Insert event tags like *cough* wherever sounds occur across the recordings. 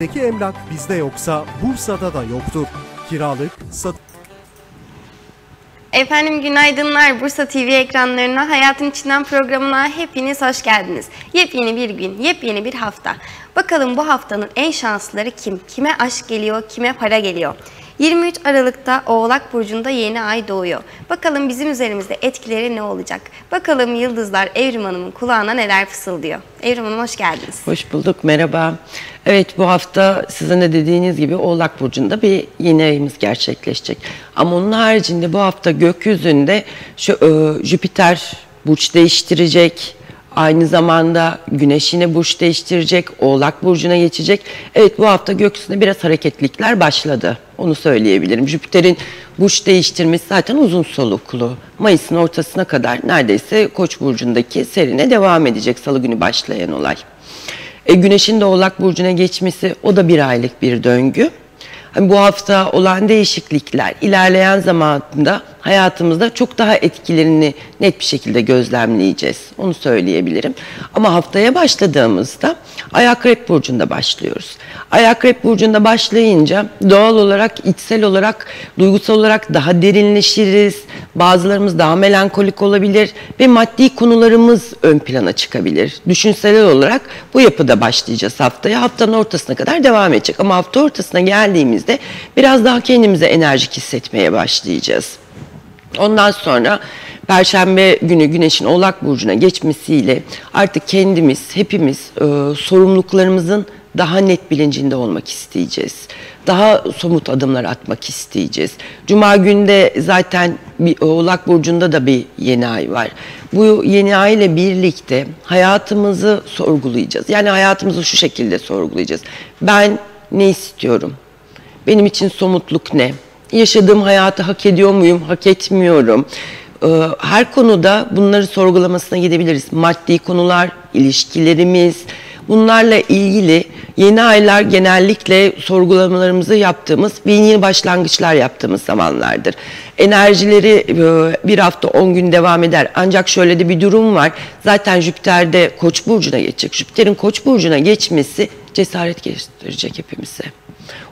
Deki emlak bizde yoksa Bursa'da da yoktur. Kiralık, satış Efendim günaydınlar. Bursa TV ekranlarına Hayatın İçinden programına hepiniz hoş geldiniz. Yepyeni bir gün, yepyeni bir hafta. Bakalım bu haftanın en şanslıları kim? Kime aşk geliyor, kime para geliyor? 23 Aralık'ta Oğlak Burcu'nda yeni ay doğuyor. Bakalım bizim üzerimizde etkileri ne olacak? Bakalım yıldızlar Evrim Hanım'ın kulağına neler fısıldıyor. Evrim Hanım hoş geldiniz. Hoş bulduk, merhaba. Evet bu hafta sizin de dediğiniz gibi Oğlak Burcu'nda bir yeni ayımız gerçekleşecek. Ama onun haricinde bu hafta gökyüzünde şu e, Jüpiter burç değiştirecek. Aynı zamanda Güneş yine burç değiştirecek, Oğlak Burcu'na geçecek. Evet bu hafta gökyüzünde biraz hareketlilikler başladı. Onu söyleyebilirim. Jüpiter'in burç değiştirmesi zaten uzun soluklu. Mayıs'ın ortasına kadar neredeyse Koç burcundaki serine devam edecek salı günü başlayan olay. E, güneşin de Oğlak Burcu'na geçmesi o da bir aylık bir döngü. Hani bu hafta olan değişiklikler ilerleyen zamanda hayatımızda çok daha etkilerini net bir şekilde gözlemleyeceğiz. Onu söyleyebilirim. Ama haftaya başladığımızda Akrep Burcu'nda başlıyoruz. Akrep Burcu'nda başlayınca doğal olarak, içsel olarak, duygusal olarak daha derinleşiriz. Bazılarımız daha melankolik olabilir ve maddi konularımız ön plana çıkabilir. Düşünsel olarak bu yapıda başlayacağız haftaya. Haftanın ortasına kadar devam edecek. Ama hafta ortasına geldiğimizde biraz daha kendimize enerjik hissetmeye başlayacağız. Ondan sonra Perşembe günü Güneş'in Oğlak Burcu'na geçmesiyle artık kendimiz, hepimiz e, sorumluluklarımızın daha net bilincinde olmak isteyeceğiz. Daha somut adımlar atmak isteyeceğiz. Cuma günde zaten bir Oğlak Burcu'nda da bir yeni ay var. Bu yeni ay ile birlikte hayatımızı sorgulayacağız. Yani hayatımızı şu şekilde sorgulayacağız. Ben ne istiyorum? Benim için somutluk ne? Yaşadığım hayatı hak ediyor muyum, hak etmiyorum? Ee, her konuda bunları sorgulamasına gidebiliriz. Maddi konular, ilişkilerimiz, bunlarla ilgili yeni aylar genellikle sorgulamalarımızı yaptığımız ve yeni başlangıçlar yaptığımız zamanlardır. Enerjileri e, bir hafta 10 gün devam eder. Ancak şöyle de bir durum var. Zaten Jüpiter'de Koç burcuna geçecek. Jüpiter'in Koç burcuna geçmesi cesaret gösterecek hepimize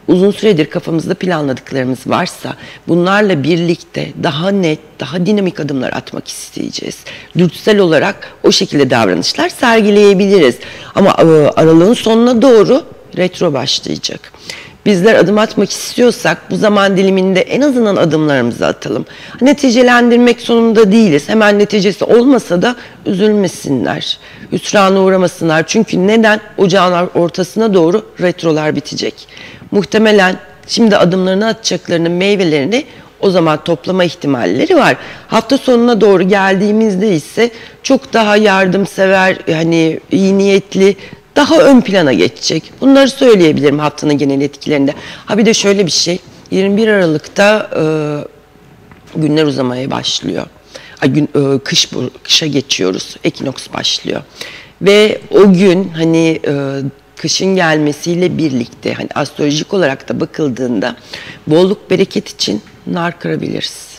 uzun süredir kafamızda planladıklarımız varsa bunlarla birlikte daha net, daha dinamik adımlar atmak isteyeceğiz. Dürtüsel olarak o şekilde davranışlar sergileyebiliriz. Ama e, aralığın sonuna doğru retro başlayacak. Bizler adım atmak istiyorsak bu zaman diliminde en azından adımlarımızı atalım. Neticelendirmek sonunda değiliz. Hemen neticesi olmasa da üzülmesinler. Hüsrana uğramasınlar. Çünkü neden? Ocağın ortasına doğru retrolar bitecek muhtemelen şimdi adımlarını atacaklarının meyvelerini o zaman toplama ihtimalleri var. Hafta sonuna doğru geldiğimizde ise çok daha yardımsever, hani iyi niyetli, daha ön plana geçecek. Bunları söyleyebilirim haftanın genel etkilerinde. Ha bir de şöyle bir şey. 21 Aralık'ta e, günler uzamaya başlıyor. Ay, gün, e, kış kışa geçiyoruz. Ekinoks başlıyor. Ve o gün hani e, kışın gelmesiyle birlikte hani astrolojik olarak da bakıldığında bolluk bereket için nar kırabiliriz.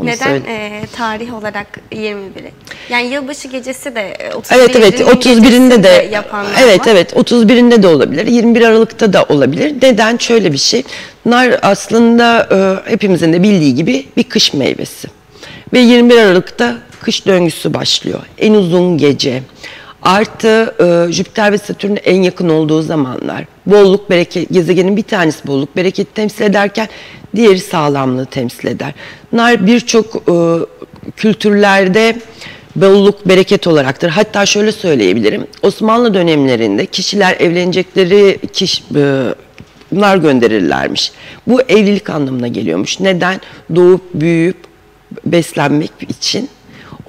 Onu Neden e, tarih olarak 21'i? Yani yılbaşı gecesi de 31 Evet evet 31'inde de, de yapanlar Evet var. evet 31'inde de olabilir. 21 Aralık'ta da olabilir. Neden? Şöyle bir şey. Nar aslında e, hepimizin de bildiği gibi bir kış meyvesi. Ve 21 Aralık'ta kış döngüsü başlıyor. En uzun gece. Artı e, Jüpiter ve Satürn en yakın olduğu zamanlar. Bolluk, bereket, gezegenin bir tanesi bolluk, bereket temsil ederken diğeri sağlamlığı temsil eder. Bunlar birçok e, kültürlerde bolluk, bereket olaraktır. Hatta şöyle söyleyebilirim. Osmanlı dönemlerinde kişiler evlenecekleri kişi, e, nar gönderirlermiş. Bu evlilik anlamına geliyormuş. Neden? Doğup büyüyüp beslenmek için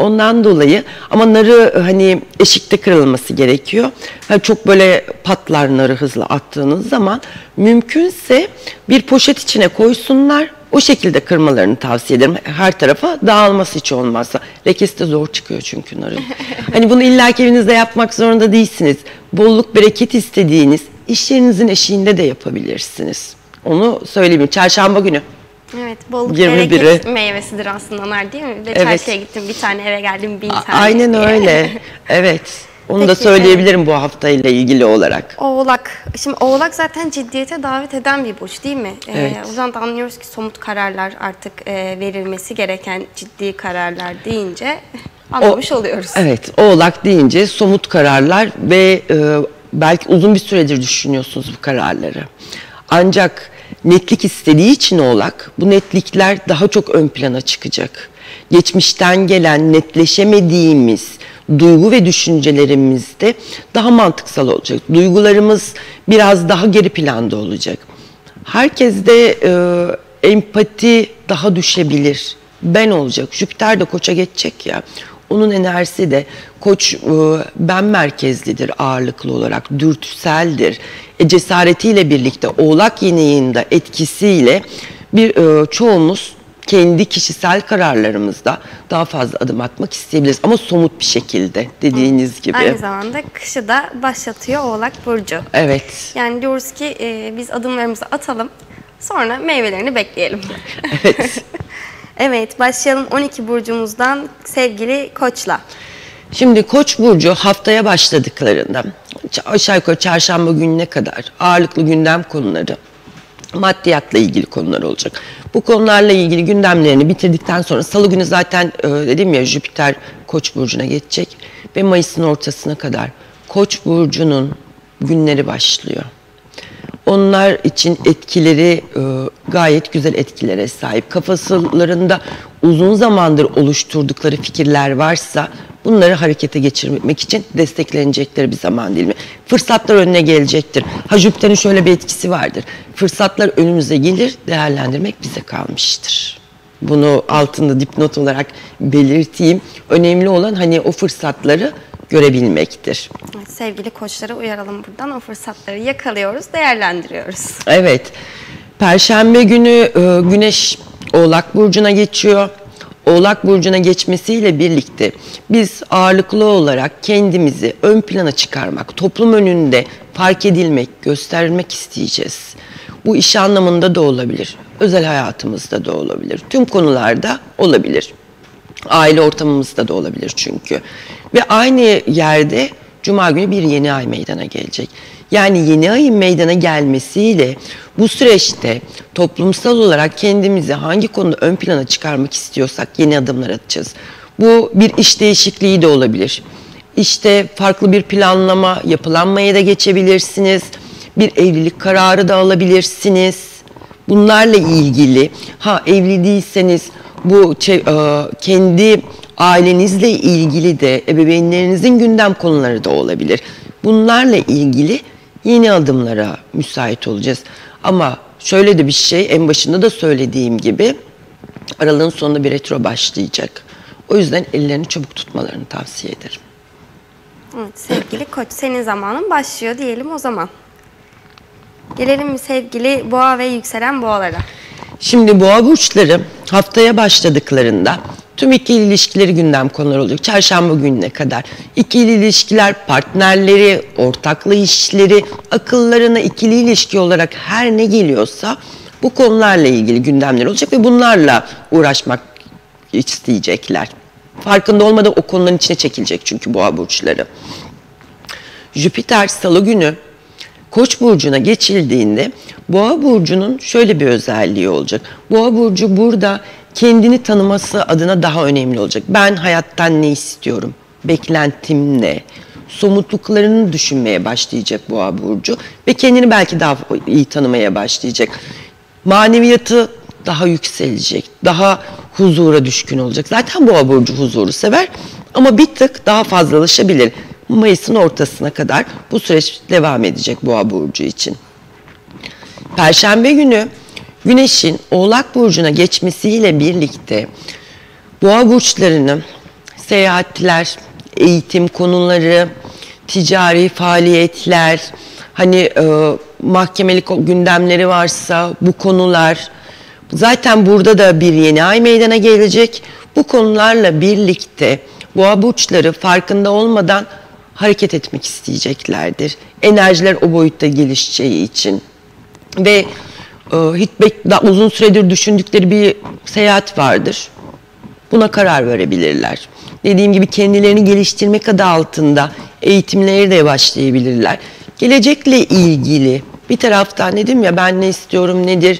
Ondan dolayı ama narı hani eşikte kırılması gerekiyor. Yani çok böyle patlar narı hızlı attığınız zaman mümkünse bir poşet içine koysunlar. O şekilde kırmalarını tavsiye ederim. Her tarafa dağılması hiç olmazsa. Lekesi de zor çıkıyor çünkü narın. *laughs* hani bunu illa evinizde yapmak zorunda değilsiniz. Bolluk, bereket istediğiniz iş yerinizin eşiğinde de yapabilirsiniz. Onu söyleyeyim. Çarşamba günü Evet, bolluk bereket meyvesidir aslında onlar değil mi? De evet. çarşıya gittim bir tane eve geldim bin tane. Aynen öyle. *laughs* evet. Onu da Peki, söyleyebilirim bu haftayla ilgili olarak. Oğlak. Şimdi Oğlak zaten ciddiyete davet eden bir burç değil mi? Ee, Evet. o yüzden de anlıyoruz ki somut kararlar artık e, verilmesi gereken ciddi kararlar deyince anlamış oluyoruz. Evet, oğlak deyince somut kararlar ve e, belki uzun bir süredir düşünüyorsunuz bu kararları. Ancak netlik istediği için oğlak bu netlikler daha çok ön plana çıkacak. Geçmişten gelen netleşemediğimiz duygu ve düşüncelerimizde daha mantıksal olacak. Duygularımız biraz daha geri planda olacak. Herkeste e, empati daha düşebilir. Ben olacak. Jüpiter de koça geçecek ya. Onun enerjisi de koç e, ben merkezlidir ağırlıklı olarak, dürtüseldir. E, cesaretiyle birlikte oğlak yeneğinde etkisiyle bir e, çoğumuz kendi kişisel kararlarımızda daha fazla adım atmak isteyebiliriz. Ama somut bir şekilde dediğiniz gibi. Aynı zamanda kışı da başlatıyor Oğlak Burcu. Evet. Yani diyoruz ki e, biz adımlarımızı atalım sonra meyvelerini bekleyelim. Evet. *laughs* evet başlayalım 12 burcumuzdan sevgili Koç'la. Şimdi Koç burcu haftaya başladıklarında aşağı yukarı çarşamba gününe kadar ağırlıklı gündem konuları maddiyatla ilgili konular olacak. Bu konularla ilgili gündemlerini bitirdikten sonra salı günü zaten e, dedim ya Jüpiter Koç burcuna geçecek ve Mayıs'ın ortasına kadar Koç burcunun günleri başlıyor. Onlar için etkileri e, gayet güzel etkilere sahip. Kafaslarında uzun zamandır oluşturdukları fikirler varsa bunları harekete geçirmek için desteklenecekleri bir zaman dilimi. Fırsatlar önüne gelecektir. Ha Jüpiter'in şöyle bir etkisi vardır. Fırsatlar önümüze gelir, değerlendirmek bize kalmıştır. Bunu altında dipnot olarak belirteyim. Önemli olan hani o fırsatları görebilmektir. Sevgili Koçlara uyaralım buradan o fırsatları yakalıyoruz, değerlendiriyoruz. Evet. Perşembe günü e, Güneş Oğlak Burcu'na geçiyor. Oğlak Burcu'na geçmesiyle birlikte biz ağırlıklı olarak kendimizi ön plana çıkarmak, toplum önünde fark edilmek, göstermek isteyeceğiz. Bu iş anlamında da olabilir, özel hayatımızda da olabilir, tüm konularda olabilir. Aile ortamımızda da olabilir çünkü. Ve aynı yerde Cuma günü bir yeni ay meydana gelecek. Yani yeni ayın meydana gelmesiyle bu süreçte toplumsal olarak kendimizi hangi konuda ön plana çıkarmak istiyorsak yeni adımlar atacağız. Bu bir iş değişikliği de olabilir. İşte farklı bir planlama, yapılanmaya da geçebilirsiniz. Bir evlilik kararı da alabilirsiniz. Bunlarla ilgili ha evli değilseniz bu e, kendi ailenizle ilgili de ebeveynlerinizin gündem konuları da olabilir. Bunlarla ilgili yeni adımlara müsait olacağız. Ama şöyle de bir şey en başında da söylediğim gibi aralığın sonunda bir retro başlayacak. O yüzden ellerini çabuk tutmalarını tavsiye ederim. Evet, sevgili Koç senin zamanın başlıyor diyelim o zaman. Gelelim mi sevgili boğa ve yükselen boğalara? Şimdi boğa burçları haftaya başladıklarında tüm ikili ilişkileri gündem konuları olacak. Çarşamba gününe kadar. İkili ilişkiler, partnerleri, ortaklı işleri, akıllarına ikili ilişki olarak her ne geliyorsa bu konularla ilgili gündemler olacak ve bunlarla uğraşmak isteyecekler. Farkında olmadan o konuların içine çekilecek çünkü boğa burçları. Jüpiter salı günü Koç burcuna geçildiğinde Boğa burcunun şöyle bir özelliği olacak. Boğa burcu burada kendini tanıması adına daha önemli olacak. Ben hayattan ne istiyorum? Beklentim ne? Somutluklarını düşünmeye başlayacak Boğa burcu ve kendini belki daha iyi tanımaya başlayacak. Maneviyatı daha yükselecek. Daha huzura düşkün olacak. Zaten Boğa burcu huzuru sever ama bir tık daha fazlalaşabilir. Mayıs'ın ortasına kadar bu süreç devam edecek Boğa burcu için. Perşembe günü Güneş'in Oğlak burcuna geçmesiyle birlikte Boğa burçlarının seyahatler, eğitim konuları, ticari faaliyetler, hani e, mahkemelik gündemleri varsa bu konular zaten burada da bir yeni ay meydana gelecek. Bu konularla birlikte boğa burçları farkında olmadan hareket etmek isteyeceklerdir. Enerjiler o boyutta gelişeceği için ve hiç bek- daha uzun süredir düşündükleri bir seyahat vardır. Buna karar verebilirler. Dediğim gibi kendilerini geliştirmek adı altında eğitimleri de başlayabilirler. Gelecekle ilgili bir taraftan dedim ya ben ne istiyorum nedir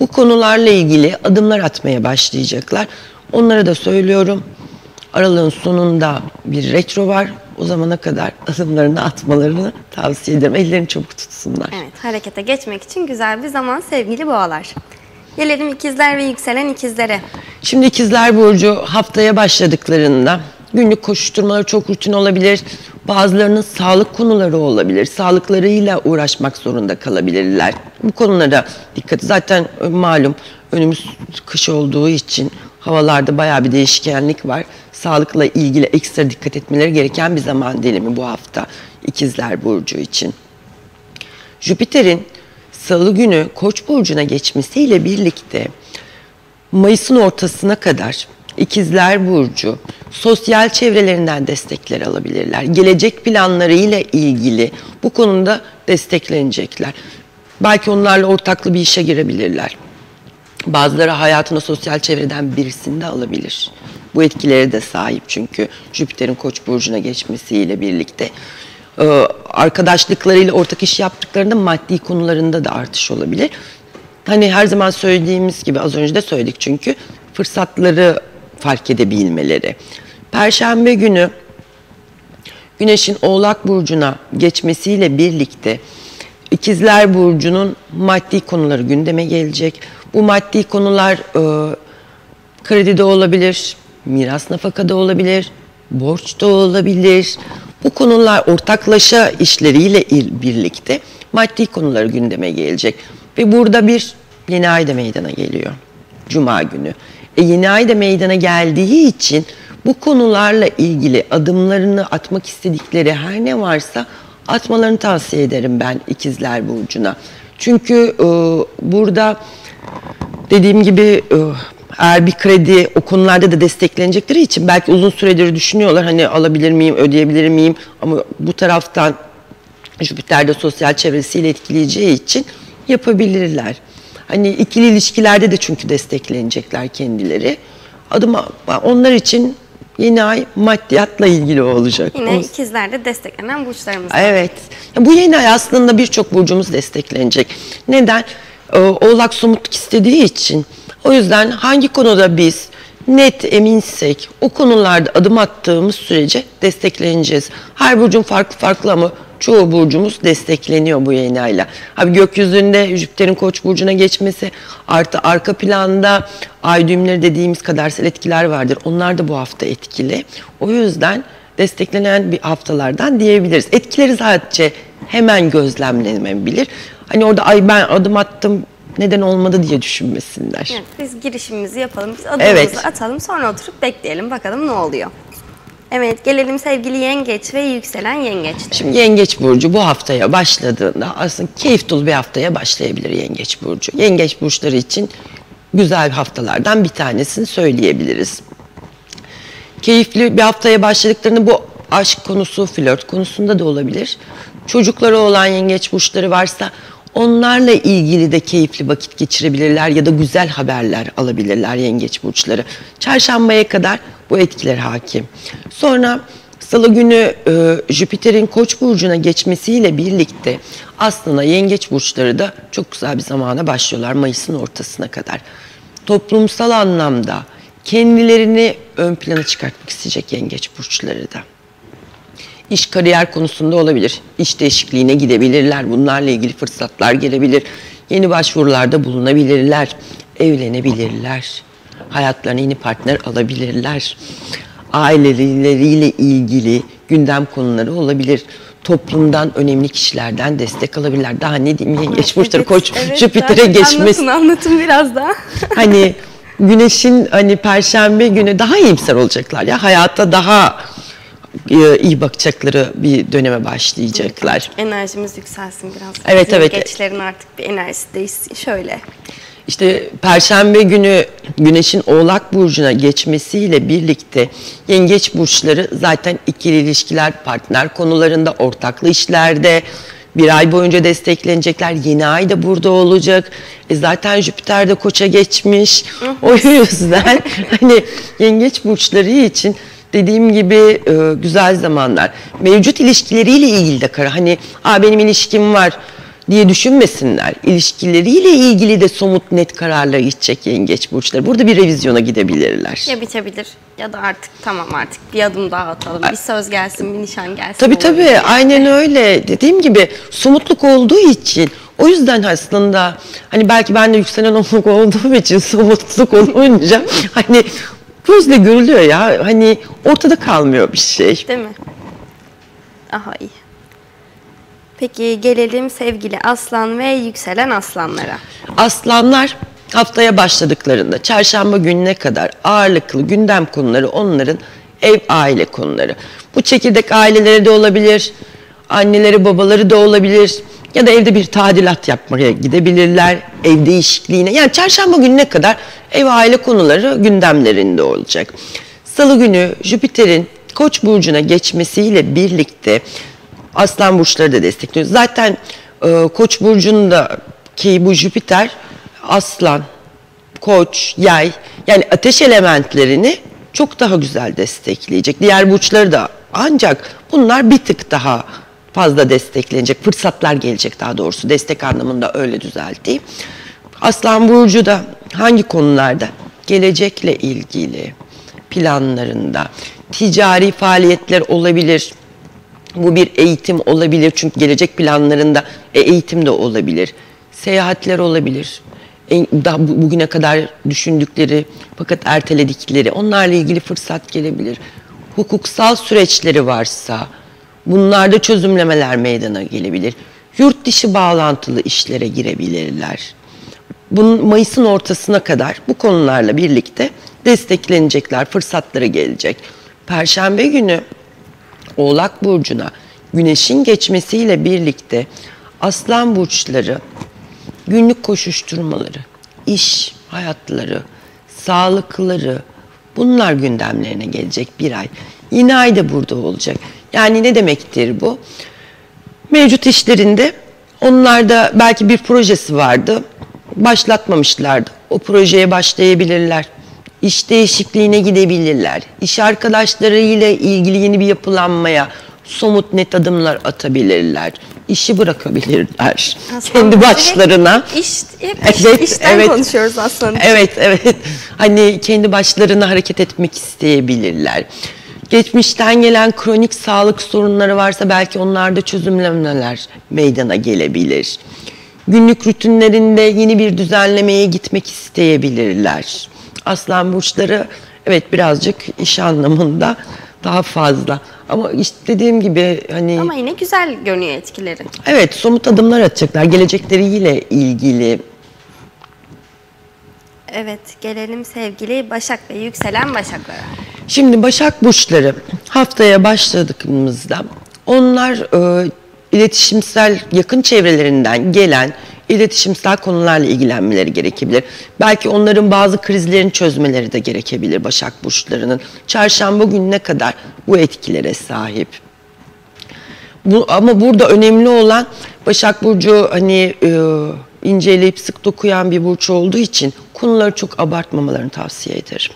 bu konularla ilgili adımlar atmaya başlayacaklar. Onlara da söylüyorum. Aralığın sonunda bir retro var. O zamana kadar adımlarını atmalarını tavsiye ederim. Ellerini çabuk tutsunlar. Evet, harekete geçmek için güzel bir zaman sevgili boğalar. Gelelim ikizler ve yükselen ikizlere. Şimdi ikizler burcu haftaya başladıklarında günlük koşuşturmaları çok rutin olabilir. Bazılarının sağlık konuları olabilir. Sağlıklarıyla uğraşmak zorunda kalabilirler. Bu konulara dikkat. Zaten malum önümüz kış olduğu için havalarda bayağı bir değişkenlik var. Sağlıkla ilgili ekstra dikkat etmeleri gereken bir zaman dilimi bu hafta ikizler burcu için. Jüpiter'in salı günü Koç burcuna geçmesiyle birlikte Mayıs'ın ortasına kadar İkizler Burcu sosyal çevrelerinden destekler alabilirler. Gelecek planlarıyla ilgili bu konuda desteklenecekler. Belki onlarla ortaklı bir işe girebilirler. Bazıları hayatına sosyal çevreden birisini de alabilir. Bu etkilere de sahip çünkü Jüpiter'in Koç burcuna geçmesiyle birlikte Ee, arkadaşlıklarıyla ortak iş yaptıklarında maddi konularında da artış olabilir. Hani her zaman söylediğimiz gibi az önce de söyledik çünkü fırsatları fark edebilmeleri. Perşembe günü Güneşin Oğlak Burcu'na geçmesiyle birlikte İkizler Burcu'nun maddi konuları gündeme gelecek. Bu maddi konular e, kredide olabilir, miras nafakada olabilir, borç da olabilir. Bu konular ortaklaşa işleriyle birlikte maddi konuları gündeme gelecek. Ve burada bir yeni ay da meydana geliyor. Cuma günü. E yeni ay da meydana geldiği için bu konularla ilgili adımlarını atmak istedikleri her ne varsa atmalarını tavsiye ederim ben ikizler burcuna. Çünkü e, burada dediğim gibi eğer bir kredi o konularda da desteklenecekleri için belki uzun süredir düşünüyorlar hani alabilir miyim, ödeyebilir miyim ama bu taraftan Jüpiter'de sosyal çevresiyle etkileyeceği için yapabilirler. Hani ikili ilişkilerde de çünkü desteklenecekler kendileri. Adım onlar için yeni ay maddiyatla ilgili olacak. Yine O- ikizlerde desteklenen burçlarımız. Evet. Bu yeni ay aslında birçok burcumuz desteklenecek. Neden? Ee, Oğlak somutluk istediği için. O yüzden hangi konuda biz net eminsek o konularda adım attığımız sürece destekleneceğiz. Her burcun farklı farklı ama çoğu burcumuz destekleniyor bu yeni ayla. Abi gökyüzünde Jüpiter'in Koç burcuna geçmesi artı arka planda ay düğümleri dediğimiz kadersel etkiler vardır. Onlar da bu hafta etkili. O yüzden desteklenen bir haftalardan diyebiliriz. Etkileri sadece hemen gözlemlenebilir. Hani orada ay ben adım attım neden olmadı diye düşünmesinler. Evet, biz girişimimizi yapalım, biz adımımızı Evet. atalım, sonra oturup bekleyelim bakalım ne oluyor. Evet, gelelim sevgili yengeç ve yükselen yengeçlere. Şimdi Yengeç Burcu bu haftaya başladığında aslında keyif dolu bir haftaya başlayabilir Yengeç Burcu. Yengeç Burçları için güzel haftalardan bir tanesini söyleyebiliriz. Keyifli bir haftaya başladıklarında bu aşk konusu, flört konusunda da olabilir. Çocukları olan yengeç burçları varsa onlarla ilgili de keyifli vakit geçirebilirler ya da güzel haberler alabilirler yengeç burçları. Çarşambaya kadar bu etkiler hakim. Sonra Salı günü e, Jüpiter'in Koç burcuna geçmesiyle birlikte aslında yengeç burçları da çok güzel bir zamana başlıyorlar Mayıs'ın ortasına kadar. Toplumsal anlamda kendilerini ön plana çıkartmak isteyecek yengeç burçları da. İş kariyer konusunda olabilir. İş değişikliğine gidebilirler. Bunlarla ilgili fırsatlar gelebilir. Yeni başvurularda bulunabilirler. Evlenebilirler. Hayatlarına yeni partner alabilirler. Aileleriyle ilgili gündem konuları olabilir. Toplumdan önemli kişilerden destek alabilirler. Daha ne diyeyim yengeç burçları koç Evet, Jüpiter'e geçmesi. Anlatın anlatın biraz daha. *laughs* hani güneşin hani perşembe günü daha iyimser olacaklar ya hayata daha iyi bakacakları bir döneme başlayacaklar. Enerjimiz yükselsin biraz. Evet, Bizim evet. Gençlerin artık bir enerjisi değişsin. Şöyle. İşte perşembe günü güneşin oğlak burcuna geçmesiyle birlikte yengeç burçları zaten ikili ilişkiler, partner konularında, ortaklı işlerde bir ay boyunca desteklenecekler. Yeni ay da burada olacak. E zaten Jüpiter de koça geçmiş. o yüzden *laughs* hani yengeç burçları için dediğim gibi e, güzel zamanlar. Mevcut ilişkileriyle ilgili de kara. Hani Aa, benim ilişkim var diye düşünmesinler. İlişkileriyle ilgili de somut net kararlar içecek yengeç burçları. Burada bir revizyona gidebilirler. Ya bitebilir ya da artık tamam artık bir adım daha atalım. Bir söz gelsin, bir nişan gelsin. Tabii tabii aynen öyle. Dediğim gibi somutluk olduğu için o yüzden aslında hani belki ben de yükselen olmak *laughs* olduğum için somutluk olunca hani gözle görülüyor ya hani ortada kalmıyor bir şey. Değil mi? Aha iyi. Peki gelelim sevgili aslan ve yükselen aslanlara. Aslanlar haftaya başladıklarında çarşamba gününe kadar ağırlıklı gündem konuları onların ev aile konuları. Bu çekirdek aileleri de olabilir, anneleri babaları da olabilir ya da evde bir tadilat yapmaya gidebilirler, ev değişikliğine. Yani çarşamba gününe kadar ev aile konuları gündemlerinde olacak. Salı günü Jüpiter'in Koç burcuna geçmesiyle birlikte Aslan burçları da destekliyor. Zaten e, Koç burcunda ki bu Jüpiter Aslan, Koç, Yay yani ateş elementlerini çok daha güzel destekleyecek. Diğer burçları da ancak bunlar bir tık daha fazla desteklenecek. Fırsatlar gelecek daha doğrusu. Destek anlamında öyle düzelteyim. Aslan burcu da hangi konularda? Gelecekle ilgili planlarında, ticari faaliyetler olabilir. Bu bir eğitim olabilir çünkü gelecek planlarında e, eğitim de olabilir. Seyahatler olabilir. En- Daha bu- bugüne kadar düşündükleri fakat erteledikleri onlarla ilgili fırsat gelebilir. Hukuksal süreçleri varsa bunlarda çözümlemeler meydana gelebilir. Yurt dışı bağlantılı işlere girebilirler. Bunun Mayıs'ın ortasına kadar bu konularla birlikte desteklenecekler, fırsatları gelecek. Perşembe günü Oğlak Burcu'na güneşin geçmesiyle birlikte aslan burçları günlük koşuşturmaları, iş hayatları, sağlıkları bunlar gündemlerine gelecek bir ay. Yine ay da burada olacak. Yani ne demektir bu? Mevcut işlerinde onlarda belki bir projesi vardı. Başlatmamışlardı. O projeye başlayabilirler. İş değişikliğine gidebilirler. İş arkadaşlarıyla ilgili yeni bir yapılanmaya somut net adımlar atabilirler. İşi bırakabilirler. Aslan Kendi hep başlarına. İş, hep Evet, iş, işten evet. konuşuyoruz aslında. Evet, evet. Hani kendi başlarına hareket etmek isteyebilirler. Geçmişten gelen kronik sağlık sorunları varsa belki onlarda çözümlemeler meydana gelebilir. Günlük rutinlerinde yeni bir düzenlemeye gitmek isteyebilirler. Aslan burçları evet birazcık iş anlamında daha fazla. Ama işte dediğim gibi hani Ama yine güzel görünüyor etkileri. evet somut adımlar atacaklar. Gelecekleriyle ilgili Evet gelelim sevgili Başak ve yükselen Başaklara. Şimdi Başak Burçları haftaya başladığımızda onlar e, iletişimsel yakın çevrelerinden gelen iletişimsel konularla ilgilenmeleri gerekebilir. Belki onların bazı krizlerini çözmeleri de gerekebilir Başak Burçlarının. Çarşamba gününe kadar bu etkilere sahip. Bu, ama burada önemli olan Başak Burcu hani e, inceleyip sık dokuyan bir burç olduğu için konuları çok abartmamalarını tavsiye ederim.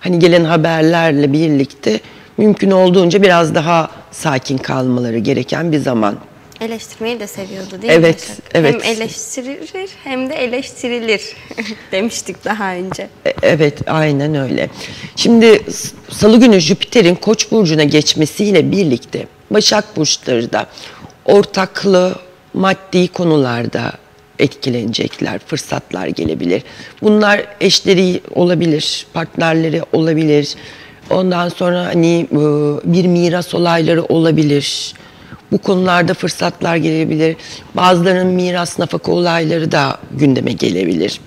Hani gelen haberlerle birlikte mümkün olduğunca biraz daha sakin kalmaları gereken bir zaman. Eleştirmeyi de seviyordu değil mi Evet, Başak? evet. Hem eleştirilir hem de eleştirilir *laughs* demiştik daha önce. E- Evet, aynen öyle. Şimdi Salı günü Jüpiter'in Koç burcuna geçmesiyle birlikte Başak burçları da ortaklı maddi konularda etkilenecekler, fırsatlar gelebilir. Bunlar eşleri olabilir, partnerleri olabilir. Ondan sonra hani e, bir miras olayları olabilir. Bu konularda fırsatlar gelebilir. Bazılarının miras nafaka olayları da gündeme gelebilir.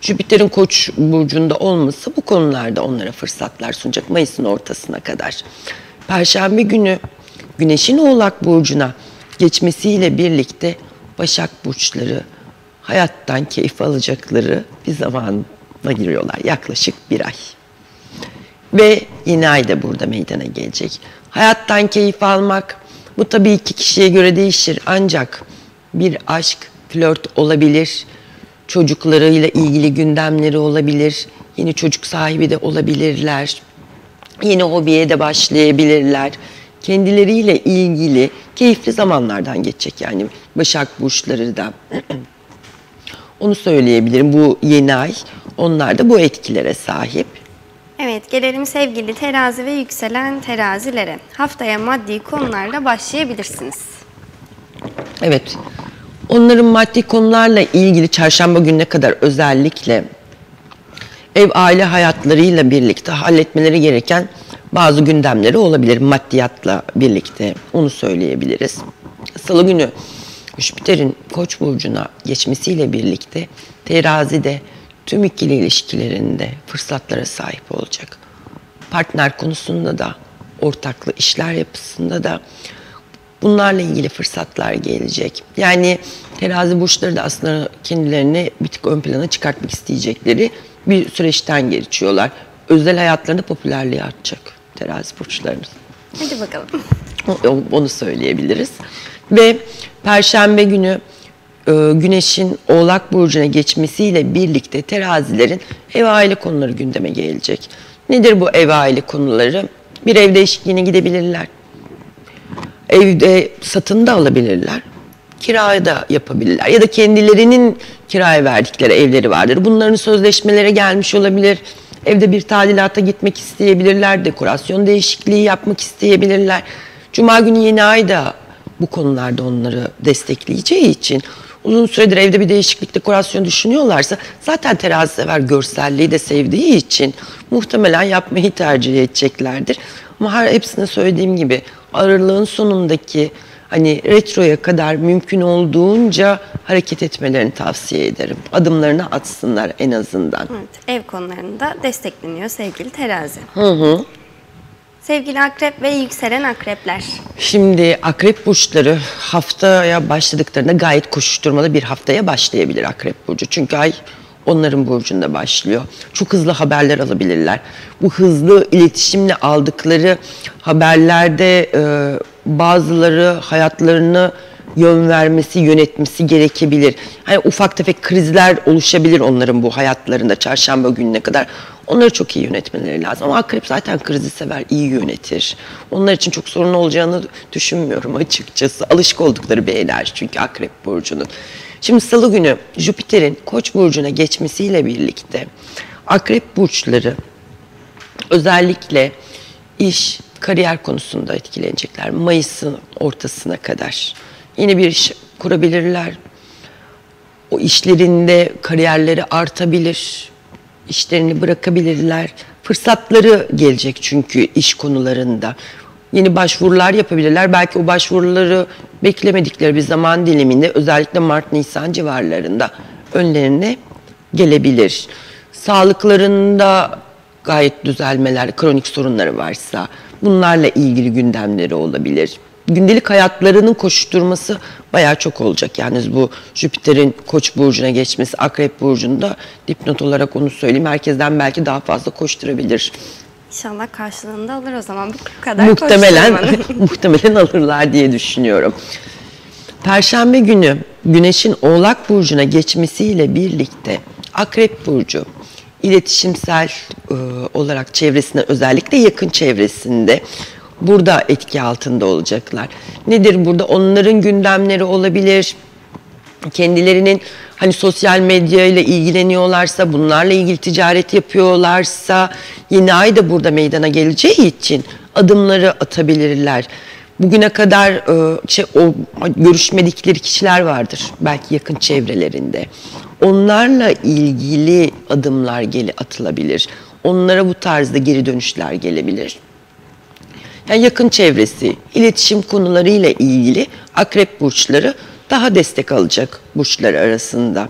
Jüpiter'in Koç burcunda olması bu konularda onlara fırsatlar sunacak Mayıs'ın ortasına kadar. Perşembe günü Güneş'in Oğlak burcuna geçmesiyle birlikte Başak burçları hayattan keyif alacakları bir zamana giriyorlar. Yaklaşık bir ay. Ve yeni ay da burada meydana gelecek. Hayattan keyif almak bu tabii iki kişiye göre değişir ancak bir aşk, flört olabilir. Çocuklarıyla ilgili gündemleri olabilir. Yeni çocuk sahibi de olabilirler. Yeni hobiye de başlayabilirler. Kendileriyle ilgili keyifli zamanlardan geçecek yani Başak burçları da. *clears throat* Onu söyleyebilirim. Bu yeni ay onlar da bu etkilere sahip. Evet, gelelim sevgili terazi ve yükselen terazilere. Haftaya maddi konularla başlayabilirsiniz. Evet. Onların maddi konularla ilgili çarşamba gününe kadar özellikle ev aile hayatlarıyla birlikte halletmeleri gereken bazı gündemleri olabilir maddiyatla birlikte. Onu söyleyebiliriz. Salı günü Jüpiter'in Koç burcuna geçmesiyle birlikte terazide tüm ikili ilişkilerinde fırsatlara sahip olacak. Partner konusunda da, ortaklı işler yapısında da bunlarla ilgili fırsatlar gelecek. Yani terazi burçları da aslında kendilerini bir tık ön plana çıkartmak isteyecekleri bir süreçten geçiyorlar. Özel hayatlarında popülerliği artacak terazi burçlarımız. Hadi bakalım. Onu söyleyebiliriz. Ve Perşembe günü Güneş'in Oğlak Burcu'na geçmesiyle birlikte terazilerin ev aile konuları gündeme gelecek. Nedir bu ev aile konuları? Bir ev değişikliğine gidebilirler. Evde satın da alabilirler. Kiraya da yapabilirler. Ya da kendilerinin kiraya verdikleri evleri vardır. Bunların sözleşmelere gelmiş olabilir. Evde bir tadilata gitmek isteyebilirler. Dekorasyon değişikliği yapmak isteyebilirler. Cuma günü yeni ay da bu konularda onları destekleyeceği için uzun süredir evde bir değişiklik dekorasyon düşünüyorlarsa zaten terazi sever görselliği de sevdiği için muhtemelen yapmayı tercih edeceklerdir. Ama her hepsine söylediğim gibi aralığın sonundaki hani retroya kadar mümkün olduğunca hareket etmelerini tavsiye ederim. Adımlarını atsınlar en azından. Evet, ev konularında destekleniyor sevgili terazi. Sevgili akrep ve yükselen akrepler. Şimdi akrep burçları haftaya başladıklarında gayet koşuşturmalı bir haftaya başlayabilir akrep burcu. Çünkü ay onların burcunda başlıyor. Çok hızlı haberler alabilirler. Bu hızlı iletişimle aldıkları haberlerde e, bazıları hayatlarını yön vermesi, yönetmesi gerekebilir. Hani ufak tefek krizler oluşabilir onların bu hayatlarında çarşamba gününe kadar. Onları çok iyi yönetmeleri lazım. Ama akrep zaten krizi sever, iyi yönetir. Onlar için çok sorun olacağını düşünmüyorum açıkçası. Alışık oldukları bir enerji çünkü akrep burcunun. Şimdi salı günü Jüpiter'in Koç burcuna geçmesiyle birlikte akrep burçları özellikle iş, kariyer konusunda etkilenecekler. Mayıs'ın ortasına kadar. Yeni bir iş kurabilirler. O işlerinde kariyerleri artabilir. İşlerini bırakabilirler. Fırsatları gelecek çünkü iş konularında. Yeni başvurular yapabilirler. Belki o başvuruları beklemedikleri bir zaman diliminde özellikle Mart-Nisan civarlarında önlerine gelebilir. Sağlıklarında gayet düzelmeler, kronik sorunları varsa bunlarla ilgili gündemleri olabilir. Gündelik hayatlarının koşuşturması bayağı çok olacak. Yani bu Jüpiter'in Koç burcuna geçmesi, Akrep burcunda dipnot olarak onu söyleyeyim. Herkesten belki daha fazla koşturabilir. İnşallah karşılığında alır o zaman bu kadar Muhtemelen *laughs* *laughs* muhtemelen alırlar diye düşünüyorum. Perşembe günü Güneş'in Oğlak burcuna geçmesiyle birlikte Akrep burcu iletişimsel e, olarak çevresine özellikle yakın çevresinde burada etki altında olacaklar. Nedir burada? Onların gündemleri olabilir. Kendilerinin hani sosyal medya ile ilgileniyorlarsa, bunlarla ilgili ticaret yapıyorlarsa yeni ay da burada meydana geleceği için adımları atabilirler. Bugüne kadar şey, o görüşmedikleri kişiler vardır belki yakın çevrelerinde. Onlarla ilgili adımlar geli atılabilir. Onlara bu tarzda geri dönüşler gelebilir. Yani yakın çevresi, iletişim konularıyla ilgili akrep burçları daha destek alacak burçlar arasında.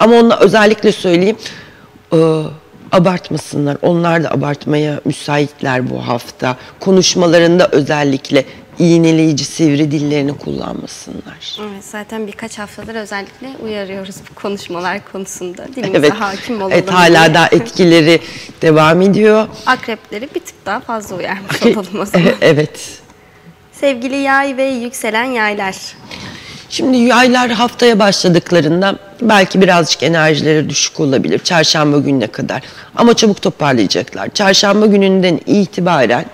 Ama onunla özellikle söyleyeyim, e, abartmasınlar. Onlar da abartmaya müsaitler bu hafta. Konuşmalarında özellikle iğneleyici sivri dillerini kullanmasınlar. Evet, zaten birkaç haftadır özellikle uyarıyoruz bu konuşmalar konusunda. Dilimize Evet, hakim olalım evet hala diye. daha etkileri devam ediyor. Akrepleri bir tık daha fazla uyarmış olalım o zaman. *laughs* evet. Sevgili yay ve yükselen yaylar. Şimdi yaylar haftaya başladıklarında belki birazcık enerjileri düşük olabilir çarşamba gününe kadar. Ama çabuk toparlayacaklar. Çarşamba gününden itibaren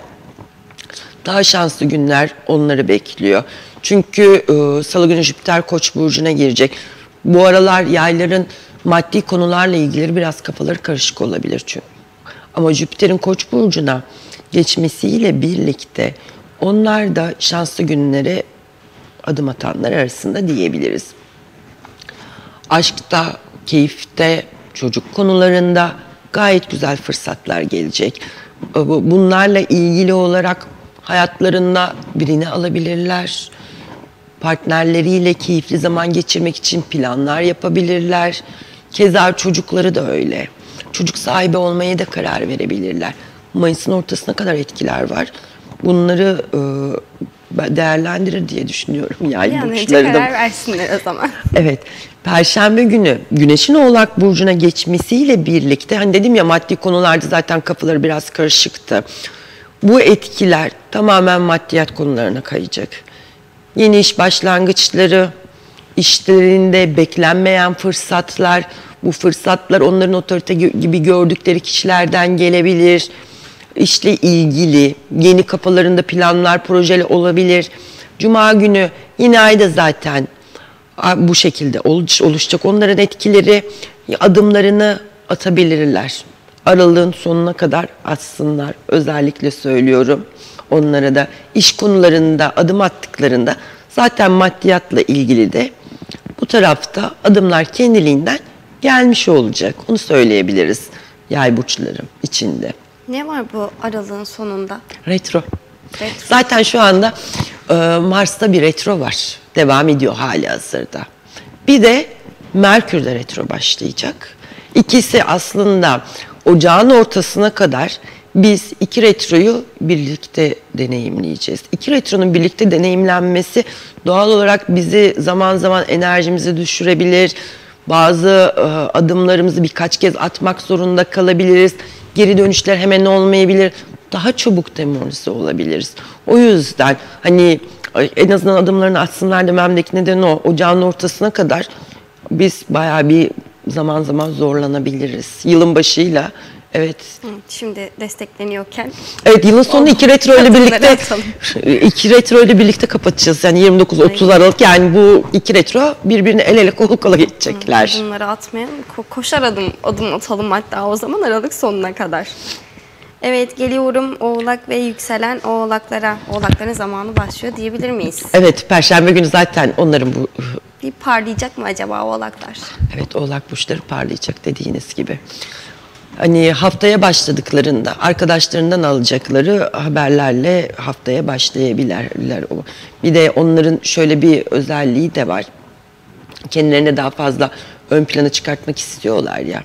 daha şanslı günler onları bekliyor. Çünkü e, Salı günü Jüpiter Koç burcuna girecek. Bu aralar yayların maddi konularla ilgili biraz kafaları karışık olabilir çünkü. Ama Jüpiter'in Koç burcuna geçmesiyle birlikte onlar da şanslı günlere adım atanlar arasında diyebiliriz. Aşkta, keyifte, çocuk konularında gayet güzel fırsatlar gelecek. Bu- Bunlarla ilgili olarak hayatlarında birini alabilirler. Partnerleriyle keyifli zaman geçirmek için planlar yapabilirler. Keza çocukları da öyle. Çocuk sahibi olmaya da karar verebilirler. Mayıs'ın ortasına kadar etkiler var. Bunları e, değerlendirir diye düşünüyorum. Yani önce burçları da- karar versinler o zaman. *laughs* Evet. Perşembe günü Güneş'in Oğlak Burcu'na geçmesiyle birlikte hani dedim ya maddi konularda zaten kafaları biraz karışıktı. Bu etkiler tamamen maddiyat konularına kayacak. Yeni iş başlangıçları, işlerinde beklenmeyen fırsatlar, bu fırsatlar onların otorite gibi gördükleri kişilerden gelebilir. İşle ilgili yeni kafalarında planlar, projeler olabilir. Cuma günü yine ayda zaten bu şekilde oluş- oluşacak. Onların etkileri adımlarını atabilirler. Aralığın sonuna kadar atsınlar. Özellikle söylüyorum. Onlara da iş konularında adım attıklarında zaten maddiyatla ilgili de bu tarafta adımlar kendiliğinden gelmiş olacak. Onu söyleyebiliriz yay burçları içinde. Ne var bu aralığın sonunda? Retro. Retro. Zaten şu anda e, Mars'ta bir retro var. Devam ediyor hali hazırda. Bir de Merkür'de retro başlayacak. İkisi aslında ocağın ortasına kadar biz iki retroyu birlikte deneyimleyeceğiz. İki retronun birlikte deneyimlenmesi doğal olarak bizi zaman zaman enerjimizi düşürebilir. Bazı e, adımlarımızı birkaç kez atmak zorunda kalabiliriz. Geri dönüşler hemen olmayabilir. Daha çabuk demoralize olabiliriz. O yüzden hani en azından adımlarını atsınlar dememdeki neden o. Ocağın ortasına kadar biz bayağı bir zaman zaman zorlanabiliriz. Yılın başıyla evet Şimdi destekleniyorken Evet yılın sonunda iki retro ile birlikte *laughs* iki retro ile birlikte kapatacağız. Yani 29-30 Aralık yani bu iki retro birbirine el ele kol kola geçecekler. adımları atmayalım. Ko- koşar adım, adım atalım hatta o zaman Aralık sonuna kadar. Evet geliyorum Oğlak ve yükselen Oğlaklara. Oğlakların zamanı başlıyor diyebilir miyiz? Evet perşembe günü zaten onların bu Bir parlayacak mı acaba Oğlaklar? Evet oğlak burçları parlayacak dediğiniz gibi. Hani haftaya başladıklarında arkadaşlarından alacakları haberlerle haftaya başlayabilirler. Bir de onların şöyle bir özelliği de var. Kendilerini daha fazla ön plana çıkartmak istiyorlar ya.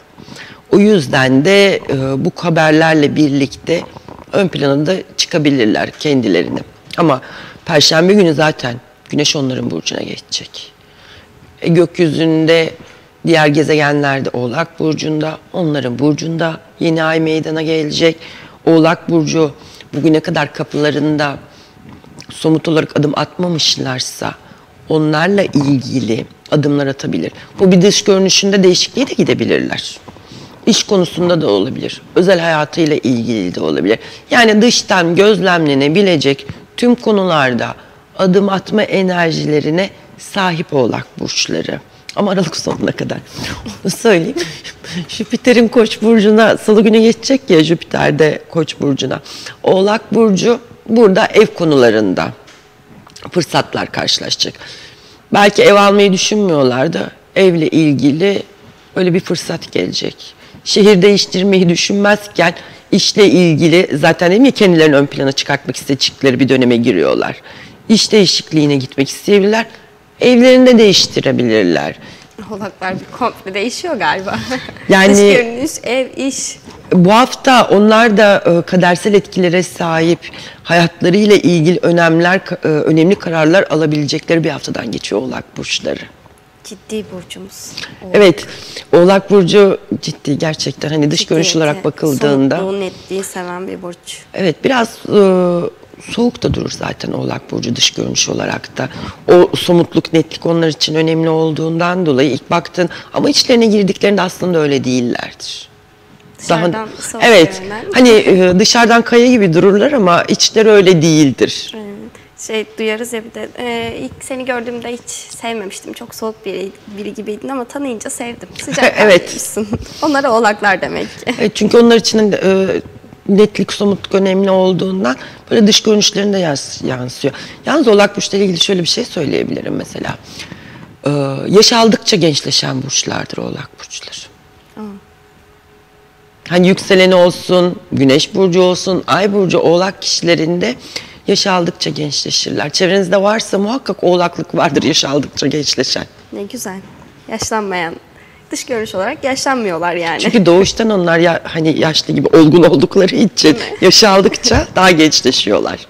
O yüzden de e, bu haberlerle birlikte ön plana da çıkabilirler kendilerini. Ama perşembe günü zaten güneş onların burcuna geçecek. E, gökyüzünde diğer gezegenler de Oğlak Burcu'nda, onların burcunda yeni ay meydana gelecek. Oğlak Burcu bugüne kadar kapılarında somut olarak adım atmamışlarsa onlarla ilgili adımlar atabilir. Bu bir dış görünüşünde değişikliğe de gidebilirler. İş konusunda da olabilir. Özel hayatıyla ilgili de olabilir. Yani dıştan gözlemlenebilecek tüm konularda adım atma enerjilerine sahip oğlak burçları. Ama Aralık sonuna kadar. Onu söyleyeyim. Jüpiter'in Koç burcuna salı günü geçecek ya Jüpiter de Koç burcuna. Oğlak burcu burada ev konularında fırsatlar karşılaşacak. Belki ev almayı düşünmüyorlardı. Evle ilgili öyle bir fırsat gelecek. Şehir değiştirmeyi düşünmezken işle ilgili zaten değil mi kendilerini ön plana çıkartmak istedikleri bir döneme giriyorlar. İş değişikliğine gitmek isteyebilirler. Evlerini de değiştirebilirler. Oğlaklar komple değişiyor galiba. Yani- Dış görünüş, ev, iş. Bu hafta onlar da e, kadersel etkilere sahip hayatlarıyla ilgili önemler e, önemli kararlar alabilecekleri bir haftadan geçiyor Oğlak burçları. Ciddi burcumuz. Oğlak. Evet, Oğlak burcu ciddi gerçekten hani dış görünüş Ciddiyeti, olarak bakıldığında Somutluğu, netliği seven bir burç. evet biraz e, soğuk da durur zaten Oğlak Burcu dış görünüş olarak da. O somutluk, netlik onlar için önemli olduğundan dolayı ilk baktın ama içlerine girdiklerinde aslında öyle değillerdir. Dışarıdan soğuk evet. Hani e, dışarıdan kaya gibi dururlar ama içleri öyle değildir. Şey duyarız ya bir de e, ilk seni gördüğümde hiç sevmemiştim. Çok soğuk biri, biri gibiydin ama tanıyınca sevdim. Sıcak *laughs* Evet. Onlara oğlaklar demek ki. Evet, çünkü onlar için e, netlik, somutluk önemli olduğundan böyle dış görünüşlerinde yans- yansıyor. Yalnız Oğlak Burçları ile ilgili şöyle bir şey söyleyebilirim mesela. E, yaş aldıkça gençleşen burçlardır Oğlak Burçları. Hani yükseleni olsun, güneş burcu olsun, ay burcu oğlak kişilerinde yaş aldıkça gençleşirler. Çevrenizde varsa muhakkak oğlaklık vardır yaş aldıkça gençleşen. Ne güzel. Yaşlanmayan. Dış görünüş olarak yaşlanmıyorlar yani. Çünkü doğuştan onlar ya, hani yaşlı gibi olgun oldukları için yaş aldıkça *laughs* daha gençleşiyorlar.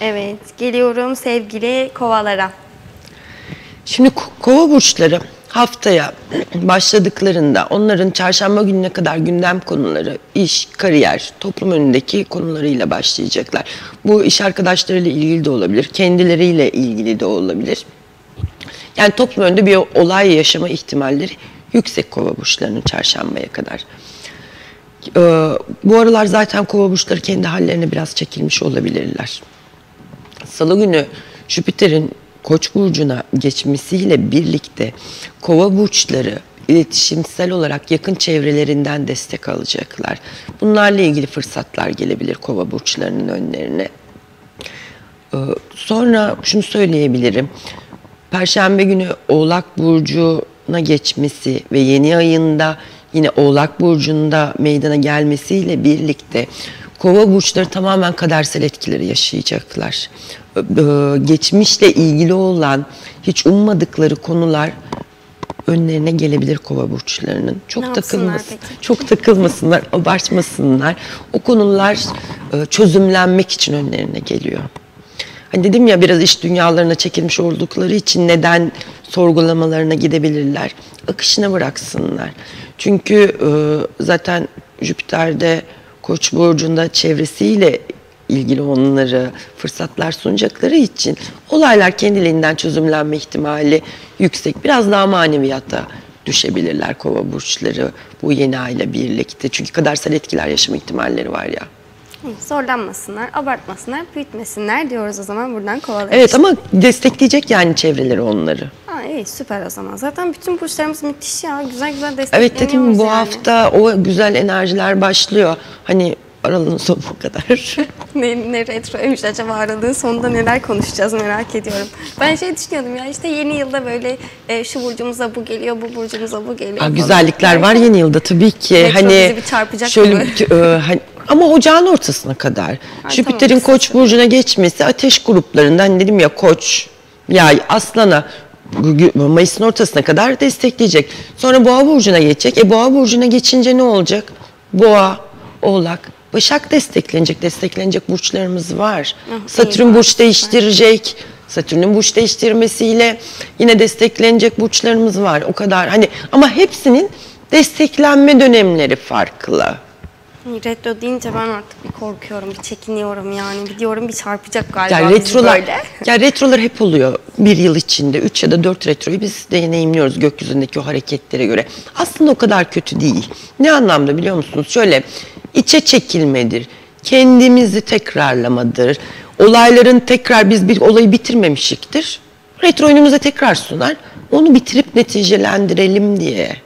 Evet, geliyorum sevgili kovalara. Şimdi ko- kova burçları haftaya başladıklarında onların çarşamba gününe kadar gündem konuları, iş, kariyer, toplum önündeki konularıyla başlayacaklar. Bu iş arkadaşlarıyla ilgili de olabilir, kendileriyle ilgili de olabilir. Yani toplum önünde bir olay yaşama ihtimalleri yüksek kova burçlarının çarşambaya kadar. Ee, bu aralar zaten kova burçları kendi hallerine biraz çekilmiş olabilirler. Salı günü Jüpiter'in Koç burcuna geçmesiyle birlikte Kova burçları iletişimsel olarak yakın çevrelerinden destek alacaklar. Bunlarla ilgili fırsatlar gelebilir Kova burçlarının önlerine. Ee, Sonra şunu söyleyebilirim. Perşembe günü Oğlak Burcu'na geçmesi ve yeni ayında yine Oğlak Burcu'nda meydana gelmesiyle birlikte Kova burçları tamamen kadersel etkileri yaşayacaklar. Ee, Geçmişle ilgili olan hiç ummadıkları konular önlerine gelebilir kova burçlarının. Çok Ne takılmasın. peki? Çok takılmasınlar, *laughs* abartmasınlar. O konular e, çözümlenmek için önlerine geliyor. Hani dedim ya biraz iş dünyalarına çekilmiş oldukları için neden sorgulamalarına gidebilirler. Akışına bıraksınlar. Çünkü e, zaten Jüpiter'de Koç burcunda çevresiyle ilgili onları fırsatlar sunacakları için olaylar kendiliğinden çözümlenme ihtimali yüksek. Biraz daha maneviyata düşebilirler kova burçları bu yeni ayla birlikte. Çünkü kadersel etkiler yaşama ihtimalleri var ya. Zorlanmasınlar, abartmasınlar, büyütmesinler diyoruz o zaman buradan kovalara. Evet ama destekleyecek yani çevreleri onları. Ha, iyi süper o zaman. Zaten bütün burçlarımız müthiş ya. Güzel güzel destekleniyoruz Evet dedim bu yani. hafta o güzel enerjiler başlıyor. Hani aralığın sonuna kadar. *laughs* ne, ne retroymuş acaba aralığın sonunda neler konuşacağız merak ediyorum. Ben şey düşünüyordum ya işte yeni yılda böyle e, şu burcumuza bu geliyor, bu burcumuza bu geliyor. Aa, falan. güzellikler var yeni yılda tabii ki. Retro hani bizi bir çarpacak şöyle gibi. e, hani, ama ocağın ortasına kadar. Jüpiter'in tamam. Koç burcuna geçmesi ateş gruplarından hani dedim ya Koç, Yay, Aslan'a Mayıs'ın ortasına kadar destekleyecek. Sonra Boğa burcuna geçecek. E Boğa burcuna geçince ne olacak? Boğa, Oğlak, Başak desteklenecek, desteklenecek burçlarımız var. Ah, Satürn burç değiştirecek. Satürn'ün burç değiştirmesiyle yine desteklenecek burçlarımız var. O kadar hani ama hepsinin desteklenme dönemleri farklı. Retro deyince ben artık bir korkuyorum, bir çekiniyorum yani. Bir diyorum bir çarpacak galiba bizi retrolar, böyle. *laughs* ya retrolar hep oluyor bir yıl içinde. Üç ya da dört retroyu biz deneyimliyoruz gökyüzündeki o hareketlere göre. Aslında o kadar kötü değil. Ne anlamda biliyor musunuz? Şöyle içe çekilmedir, kendimizi tekrarlamadır. Olayların tekrar biz bir olayı bitirmemişliktir. Retro önümüze tekrar sunar. Onu bitirip neticelendirelim diye.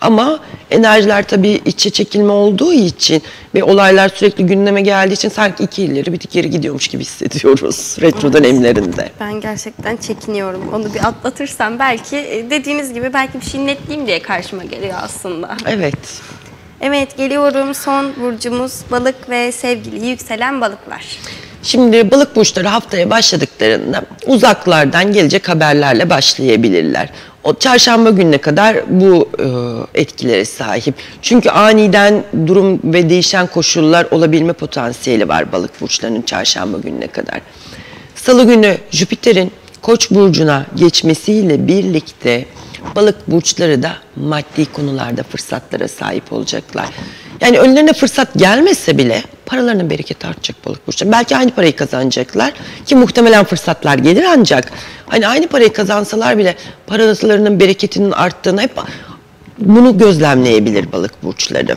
Ama enerjiler tabii içe çekilme olduğu için ve olaylar sürekli gündeme geldiği için sanki iki ileri bir geri gidiyormuş gibi hissediyoruz *laughs* retro dönemlerinde. Ben gerçekten çekiniyorum. Onu bir atlatırsam belki e, dediğiniz gibi belki bir şey netleyeyim diye karşıma geliyor aslında. Evet. Evet geliyorum son burcumuz balık ve sevgili yükselen balıklar. Şimdi balık burçları haftaya başladıklarında uzaklardan gelecek haberlerle başlayabilirler. O çarşamba gününe kadar bu e, etkilere sahip. Çünkü aniden durum ve değişen koşullar olabilme potansiyeli var balık burçlarının çarşamba gününe kadar. Salı günü Jüpiter'in Koç burcuna geçmesiyle birlikte balık burçları da maddi konularda fırsatlara sahip olacaklar. Yani önlerine fırsat gelmese bile paralarının bereketi artacak balık burçları. Belki aynı parayı kazanacaklar ki muhtemelen fırsatlar gelir ancak hani aynı parayı kazansalar bile paralarının bereketinin arttığını hep bunu gözlemleyebilir balık burçları.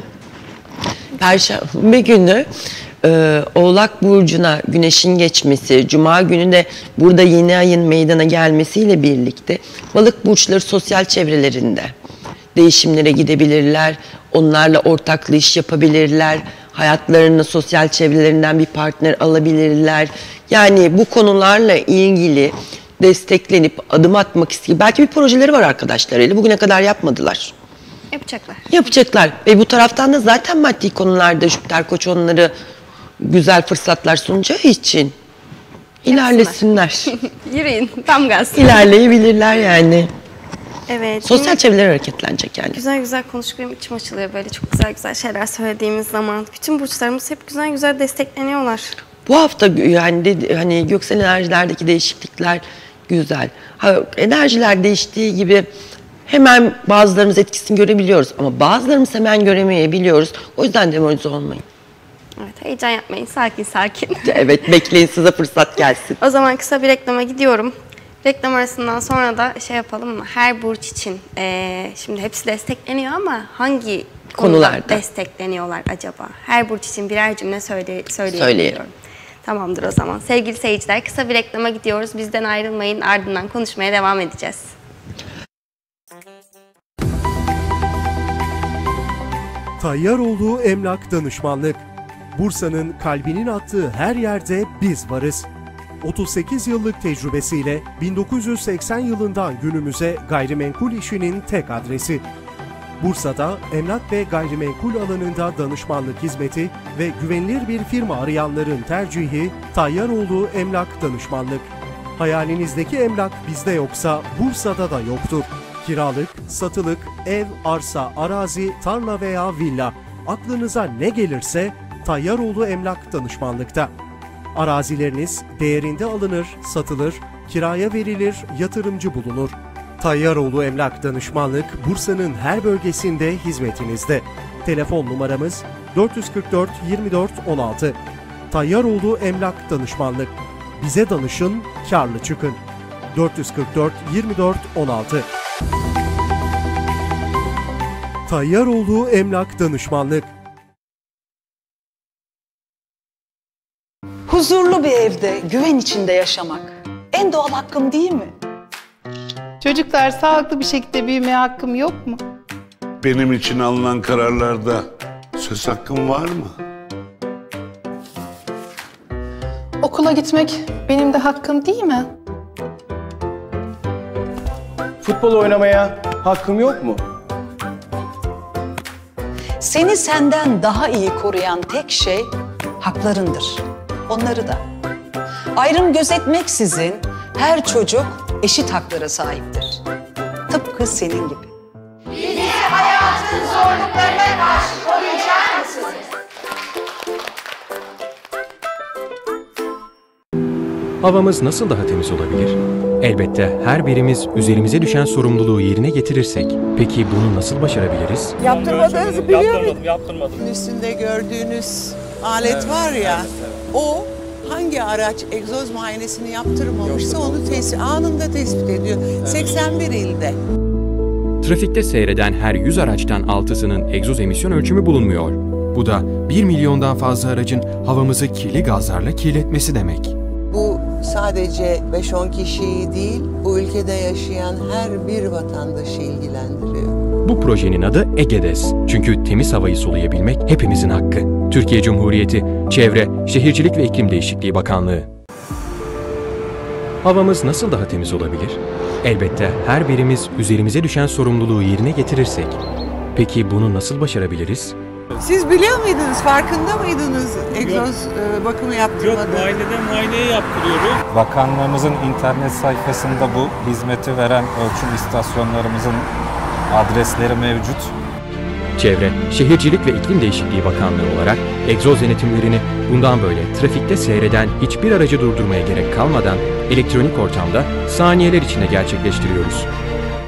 Perşembe günü e, Oğlak Burcu'na güneşin geçmesi, Cuma günü de burada yeni ayın meydana gelmesiyle birlikte balık burçları sosyal çevrelerinde değişimlere gidebilirler, onlarla ortaklı iş yapabilirler, hayatlarını sosyal çevrelerinden bir partner alabilirler. Yani bu konularla ilgili desteklenip adım atmak istiyor. Belki bir projeleri var arkadaşlarıyla. Bugüne kadar yapmadılar Yapacaklar. yapacaklar. Ve bu taraftan da zaten maddi konularda Jüpiter Koç onları güzel fırsatlar sunacağı için ilerlesinler. *laughs* Yürüyün. Tam gaz. İlerleyebilirler yani. Evet. Sosyal yine çevreler hareketlenecek yani. Güzel güzel konuşup benim içim açılıyor böyle çok güzel güzel şeyler söylediğimiz zaman. Bütün burçlarımız hep güzel güzel destekleniyorlar. Bu hafta yani de, hani göksel enerjilerdeki değişiklikler güzel. Ha, enerjiler değiştiği gibi hemen bazılarımız etkisini görebiliyoruz ama bazılarımız hemen göremeyebiliyoruz. O yüzden demoralize olmayın. Evet heyecan yapmayın. Sakin sakin. *laughs* Evet bekleyin size fırsat gelsin. o zaman kısa bir reklama gidiyorum. Reklam arasından sonra da şey yapalım mı? Her burç için eee, şimdi hepsi destekleniyor ama hangi Konularda. destekleniyorlar acaba? Her burç için birer cümle söyle, söyleyebiliyorum. Söyleyelim. Tamamdır o zaman. Sevgili seyirciler kısa bir reklama gidiyoruz. Bizden ayrılmayın. Ardından konuşmaya devam edeceğiz. Tayyaroğlu Emlak Danışmanlık. Bursa'nın kalbinin attığı her yerde biz varız. 38 yıllık tecrübesiyle 1980 yılından günümüze gayrimenkul işinin tek adresi. Bursa'da emlak ve gayrimenkul alanında danışmanlık hizmeti ve güvenilir bir firma arayanların tercihi Tayyaroğlu Emlak Danışmanlık. Hayalinizdeki emlak bizde yoksa Bursa'da da yoktur. Kiralık, satılık, ev, arsa, arazi, tarla veya villa. Aklınıza ne gelirse Tayyaroğlu Emlak Danışmanlık'ta. Arazileriniz değerinde alınır, satılır, kiraya verilir, yatırımcı bulunur. Tayyaroğlu Emlak Danışmanlık Bursa'nın her bölgesinde hizmetinizde. Telefon numaramız 444 24 16. Tayyaroğlu Emlak Danışmanlık. Bize danışın, karlı çıkın. 444 24 16. Tayyaroğlu Emlak Danışmanlık. Huzurlu bir evde, güven içinde yaşamak en doğal hakkım değil mi? Çocuklar sağlıklı bir şekilde büyümeye hakkım yok mu? Benim için alınan kararlarda söz hakkım var mı? Okula gitmek benim de hakkım değil mi? Futbol oynamaya hakkım yok mu? Seni senden daha iyi koruyan tek şey haklarındır. Onları da. Ayrım gözetmeksizin her çocuk eşit haklara sahiptir. Tıpkı senin gibi. Havamız nasıl daha temiz olabilir? Elbette her birimiz üzerimize düşen sorumluluğu yerine getirirsek. Peki bunu nasıl başarabiliriz? Yaptırmadığınızı biliyor musunuz? Üstünde gördüğünüz alet var ya, o hangi araç egzoz muayenesini yaptırmamışsa onu tespit, anında tespit ediyor. 81 ilde. Trafikte seyreden her 100 araçtan 6'sının egzoz emisyon ölçümü bulunmuyor. Bu da 1 milyondan fazla aracın havamızı kirli gazlarla kirletmesi demek. Bu sadece 5-10 kişiyi değil, bu ülkede yaşayan her bir vatandaşı ilgilendiriyor. Bu projenin adı EGEDES. Çünkü temiz havayı soluyabilmek hepimizin hakkı. Türkiye Cumhuriyeti Çevre, Şehircilik ve İklim Değişikliği Bakanlığı. Havamız nasıl daha temiz olabilir? Elbette her birimiz üzerimize düşen sorumluluğu yerine getirirsek. Peki bunu nasıl başarabiliriz? Siz biliyor muydunuz, farkında mıydınız egzoz e, bakımı yaptırmadığınızı? muayeneyi yaptırıyoruz. Bakanlığımızın internet sayfasında bu hizmeti veren ölçüm istasyonlarımızın adresleri mevcut. Çevre, Şehircilik ve İklim Değişikliği Bakanlığı olarak egzoz denetimlerini bundan böyle trafikte seyreden hiçbir aracı durdurmaya gerek kalmadan elektronik ortamda saniyeler içinde gerçekleştiriyoruz.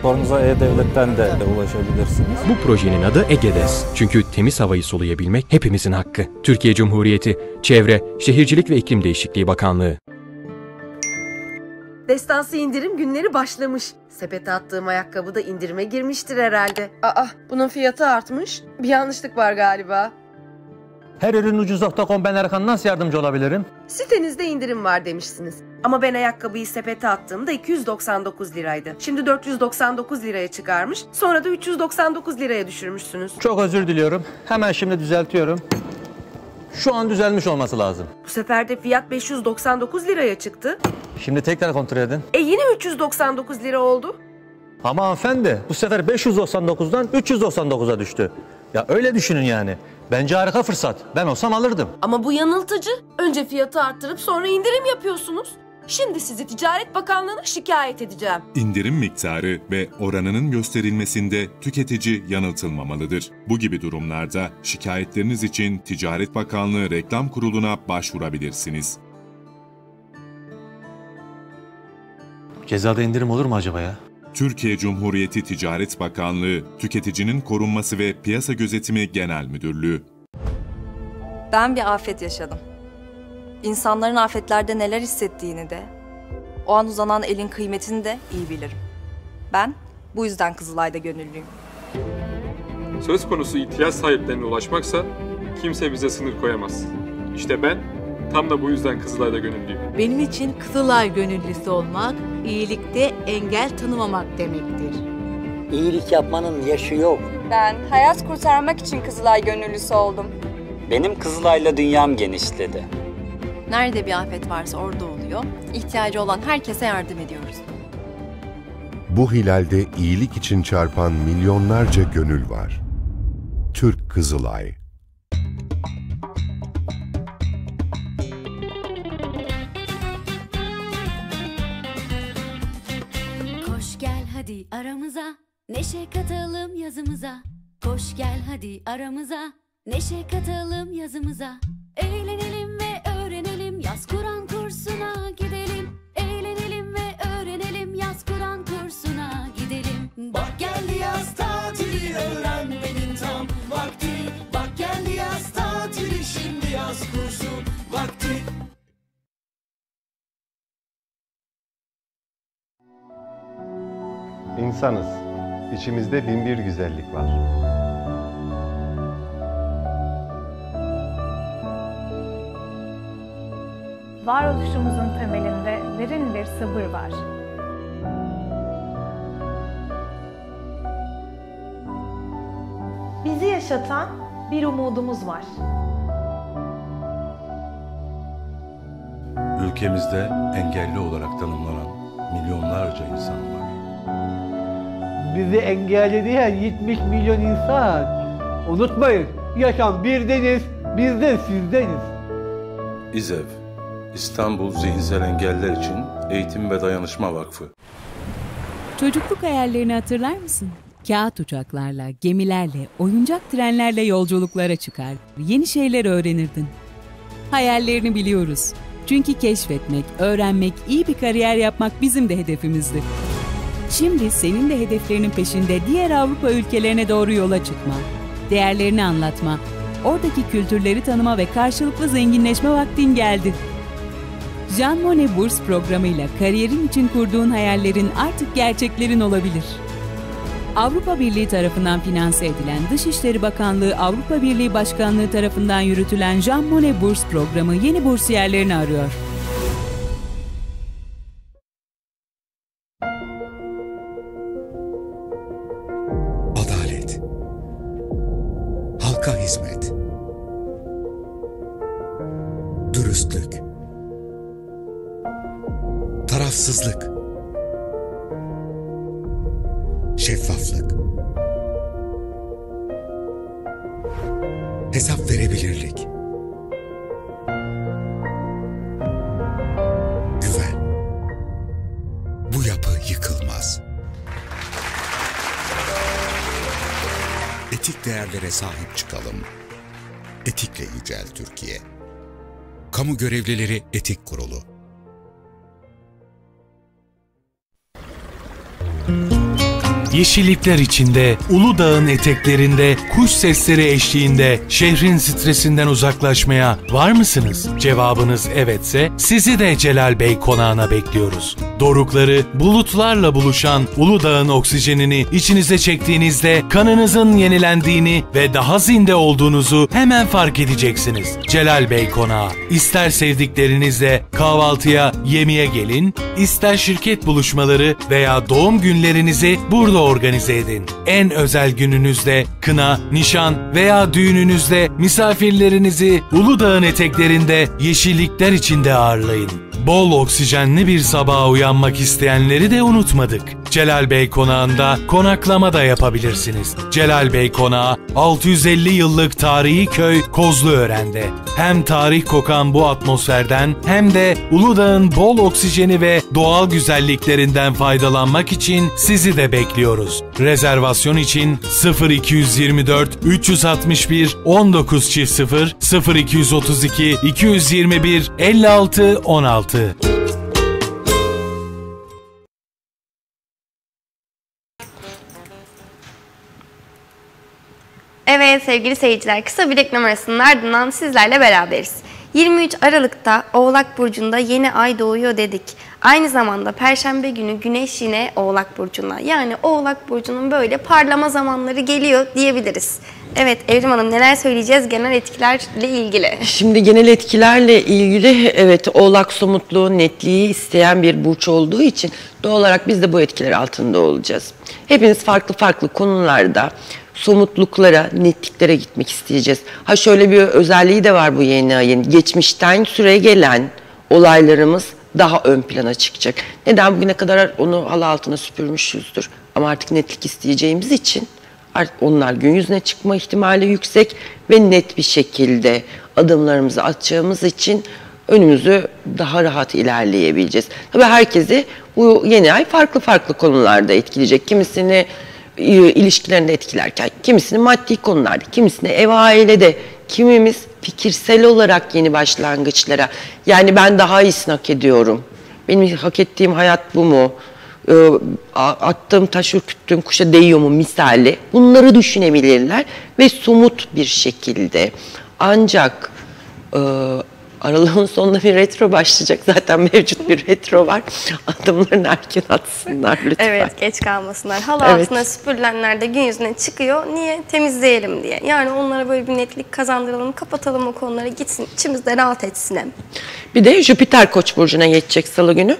Raporunuza E-Devlet'ten de, de ulaşabilirsiniz. Bu projenin adı EGEDES. Çünkü temiz havayı soluyabilmek hepimizin hakkı. Türkiye Cumhuriyeti Çevre, Şehircilik ve İklim Değişikliği Bakanlığı. Destansı indirim günleri başlamış. Sepete attığım ayakkabı da indirime girmiştir herhalde. Aa, bunun fiyatı artmış. Bir yanlışlık var galiba. Her ürün ucuz.com ben Erkan nasıl yardımcı olabilirim? Sitenizde indirim var demişsiniz. Ama ben ayakkabıyı sepete attığımda 299 liraydı. Şimdi 499 liraya çıkarmış. Sonra da 399 liraya düşürmüşsünüz. Çok özür diliyorum. Hemen şimdi düzeltiyorum. Şu an düzelmiş olması lazım. Bu sefer de fiyat 599 liraya çıktı. Şimdi tekrar kontrol edin. E yine 399 lira oldu. Ama hanımefendi bu sefer 599'dan 399'a düştü. Ya öyle düşünün yani. Bence harika fırsat. Ben olsam alırdım. Ama bu yanıltıcı. Önce fiyatı arttırıp sonra indirim yapıyorsunuz. Şimdi sizi Ticaret Bakanlığı'na şikayet edeceğim. İndirim miktarı ve oranının gösterilmesinde tüketici yanıltılmamalıdır. Bu gibi durumlarda şikayetleriniz için Ticaret Bakanlığı Reklam Kurulu'na başvurabilirsiniz. Cezada indirim olur mu acaba ya? Türkiye Cumhuriyeti Ticaret Bakanlığı, Tüketicinin Korunması ve Piyasa Gözetimi Genel Müdürlüğü. Ben bir afet yaşadım. İnsanların afetlerde neler hissettiğini de, o an uzanan elin kıymetini de iyi bilirim. Ben bu yüzden Kızılay'da gönüllüyüm. Söz konusu ihtiyaç sahiplerine ulaşmaksa kimse bize sınır koyamaz. İşte ben tam da bu yüzden Kızılay'da gönüllüyüm. Benim için Kızılay gönüllüsü olmak, iyilikte engel tanımamak demektir. İyilik yapmanın yaşı yok. Ben hayat kurtarmak için Kızılay gönüllüsü oldum. Benim Kızılay'la dünyam genişledi. Nerede bir afet varsa orada oluyor. İhtiyacı olan herkese yardım ediyoruz. Bu hilalde iyilik için çarpan milyonlarca gönül var. Türk Kızılay Koş gel hadi aramıza, neşe katalım yazımıza. Koş gel hadi aramıza, neşe katalım yazımıza. Eğlenelim ve öğrenelim, yaz Kur'an kursuna gidelim. Eğlenelim ve öğrenelim, yaz Kur'an kursuna gidelim. Bak geldi yaz tatili, öğrenmenin tam vakti. Bak geldi yaz tatili, şimdi yaz kursu vakti. İnsanız. İçimizde bin bir güzellik var. Varoluşumuzun temelinde derin bir sabır var. Bizi yaşatan bir umudumuz var. Ülkemizde engelli olarak tanımlanan milyonlarca insan var. Bizi engellediği 70 milyon insan. Unutmayın, yaşam birdeniz, biz de sizdeniz. İZEV, İstanbul Zihinsel Engeller için Eğitim ve Dayanışma Vakfı. Çocukluk hayallerini hatırlar mısın? Kağıt uçaklarla, gemilerle, oyuncak trenlerle yolculuklara çıkar, yeni şeyler öğrenirdin. Hayallerini biliyoruz. Çünkü keşfetmek, öğrenmek, iyi bir kariyer yapmak bizim de hedefimizdi. Şimdi senin de hedeflerinin peşinde diğer Avrupa ülkelerine doğru yola çıkma, değerlerini anlatma, oradaki kültürleri tanıma ve karşılıklı zenginleşme vaktin geldi. Jean Monnet Burs programıyla kariyerin için kurduğun hayallerin artık gerçeklerin olabilir. Avrupa Birliği tarafından finanse edilen Dışişleri Bakanlığı Avrupa Birliği Başkanlığı tarafından yürütülen Jean Monnet Burs programı yeni bursiyerlerini arıyor. Kamu Görevlileri Etik Kurulu. Müzik Yeşillikler içinde, Uludağ'ın eteklerinde, kuş sesleri eşliğinde şehrin stresinden uzaklaşmaya var mısınız? Cevabınız evetse sizi de Celal Bey konağına bekliyoruz. Dorukları bulutlarla buluşan Uludağ'ın oksijenini içinize çektiğinizde kanınızın yenilendiğini ve daha zinde olduğunuzu hemen fark edeceksiniz. Celal Bey Konağı. İster sevdiklerinizle kahvaltıya, yemeğe gelin, ister şirket buluşmaları veya doğum günlerinizi burada organize edin. En özel gününüzde kına, nişan veya düğününüzde misafirlerinizi Uludağ'ın eteklerinde yeşillikler içinde ağırlayın. Bol oksijenli bir sabaha uyanmak isteyenleri de unutmadık. Celal Bey Konağı'nda konaklama da yapabilirsiniz. Celal Bey Konağı 650 yıllık tarihi köy Kozluören'de. Hem tarih kokan bu atmosferden hem de Uludağ'ın bol oksijeni ve doğal güzelliklerinden faydalanmak için sizi de bekliyoruz. Rezervasyon için 0224 361 19 0 0232 221 56 16 Evet sevgili seyirciler kısa bir reklam arasının ardından sizlerle beraberiz. 23 Aralık'ta Oğlak Burcu'nda yeni ay doğuyor dedik. Aynı zamanda Perşembe günü Güneş yine Oğlak Burcu'nda. Yani Oğlak Burcu'nun böyle parlama zamanları geliyor diyebiliriz. Evet Evrim Hanım neler söyleyeceğiz genel etkilerle ilgili? Şimdi genel etkilerle ilgili evet oğlak somutluğu, netliği isteyen bir burç olduğu için doğal olarak biz de bu etkiler altında olacağız. Hepiniz farklı farklı konularda somutluklara, netliklere gitmek isteyeceğiz. Ha şöyle bir özelliği de var bu yeni ayın. Geçmişten süre gelen olaylarımız daha ön plana çıkacak. Neden bugüne kadar onu halı altına süpürmüşüzdür. Ama artık netlik isteyeceğimiz için artık onlar gün yüzüne çıkma ihtimali yüksek ve net bir şekilde adımlarımızı atacağımız için önümüzü daha rahat ilerleyebileceğiz. Tabii herkesi bu yeni ay farklı farklı konularda etkileyecek. Kimisini e, ilişkilerinde etkilerken, kimisini maddi konularda, kimisini ev ailede, kimimiz fikirsel olarak yeni başlangıçlara. Yani ben daha iyisini hak ediyorum. Benim hak ettiğim hayat bu mu? E, attığım taş ürküttüğüm kuşa değiyor mu misali? Bunları düşünebilirler ve somut bir şekilde. Ancak e, Aralığın sonunda bir retro başlayacak. Zaten mevcut bir retro var. Adımlarını erken atsınlar lütfen. Evet geç kalmasınlar. Halı Evet. altına süpürülenler de gün yüzüne çıkıyor. Niye? Temizleyelim diye. Yani onlara böyle bir netlik kazandıralım. Kapatalım o konuları gitsin. içimizde rahat etsin hem. Bir de Jüpiter Koç burcuna geçecek salı günü.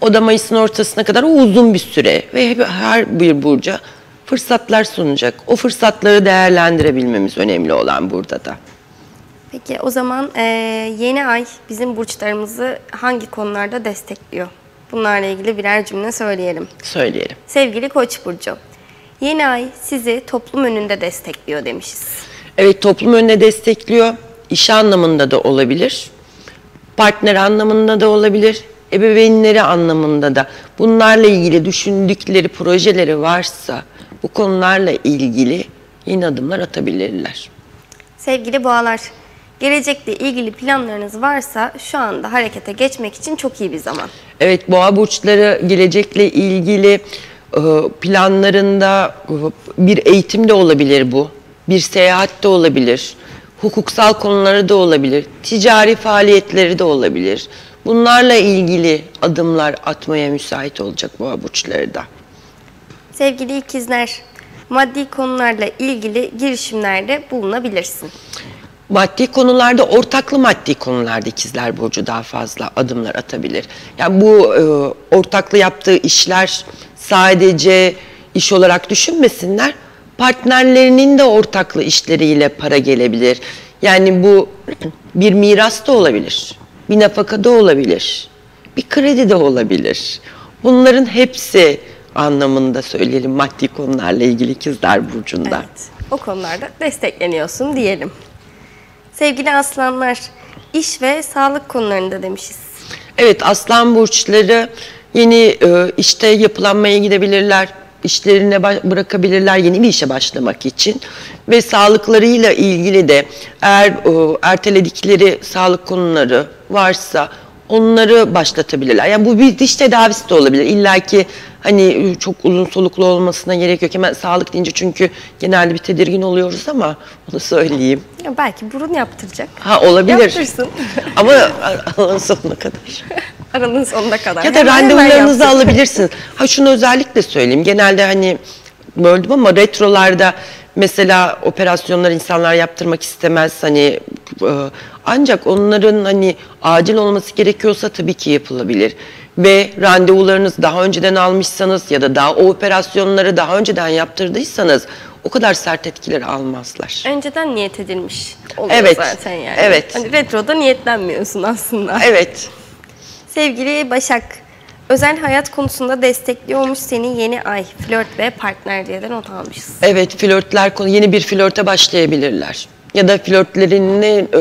O da Mayıs'ın ortasına kadar o uzun bir süre ve her bir burca fırsatlar sunacak. O fırsatları değerlendirebilmemiz önemli olan burada da. Peki o zaman eee, yeni ay bizim burçlarımızı hangi konularda destekliyor? Bunlarla ilgili birer cümle söyleyelim. Söyleyelim. Sevgili Koç burcu. Yeni ay sizi toplum önünde destekliyor demişiz. Evet toplum önüne destekliyor. İş anlamında da olabilir. Partner anlamında da olabilir. Ebeveynleri anlamında da. Bunlarla ilgili düşündükleri projeleri varsa bu konularla ilgili yeni adımlar atabilirler. Sevgili boğalar, gelecekle ilgili planlarınız varsa şu anda harekete geçmek için çok iyi bir zaman. Evet boğa burçları gelecekle ilgili e, planlarında bir eğitim de olabilir bu. Bir seyahat de olabilir. Hukuksal konuları da olabilir. Ticari faaliyetleri de olabilir. Bunlarla ilgili adımlar atmaya müsait olacak boğa burçları da. Sevgili ikizler, maddi konularla ilgili girişimlerde bulunabilirsin. Maddi konularda, ortaklı maddi konularda ikizler burcu daha fazla adımlar atabilir. Yani bu e, ortaklı yaptığı işler sadece iş olarak düşünmesinler. Partnerlerinin de ortaklı işleriyle para gelebilir. Yani bu *clears throat* bir miras da olabilir. Bir nafaka da olabilir. Bir kredi de olabilir. Bunların hepsi anlamında söyleyelim maddi konularla ilgili ikizler burcunda. O konularda destekleniyorsun diyelim. Sevgili aslanlar, iş ve sağlık konularında demişiz. Evet aslan burçları yeni e, işte yapılanmaya gidebilirler. işlerine bırakabilirler yeni bir işe başlamak için ve sağlıklarıyla ilgili de eğer e, erteledikleri sağlık konuları varsa onları başlatabilirler. Yani bu bir diş tedavisi de olabilir. İlla ki hani çok uzun soluklu olmasına gerek yok. Hemen sağlık deyince çünkü genelde bir tedirgin oluyoruz ama onu söyleyeyim. Ya belki burun yaptıracak. Ha olabilir. Yaptırsın. *laughs* Ama Allah'ın sonuna kadar. *laughs* Aralığın sonuna kadar. Ya da Hemen hemen randevularınızı yaptırsın. alabilirsiniz. Ha şunu özellikle söyleyeyim. Genelde hani böldüm ama retrolarda mesela operasyonlar insanlar yaptırmak istemez hani e, ancak onların hani acil olması gerekiyorsa tabii ki yapılabilir. Ve randevularınız daha önceden almışsanız ya da daha o operasyonları daha önceden yaptırdıysanız o kadar sert etkileri almazlar. Önceden niyet edilmiş oluyor Evet, zaten yani. evet. Hani retroda niyetlenmiyorsun aslında. Evet. Sevgili Başak, özel hayat konusunda destekliyormuş seni yeni ay, flört ve partner diye de not almışız. Evet flörtler konu yeni bir flörte başlayabilirler. Ya da flörtlerini e,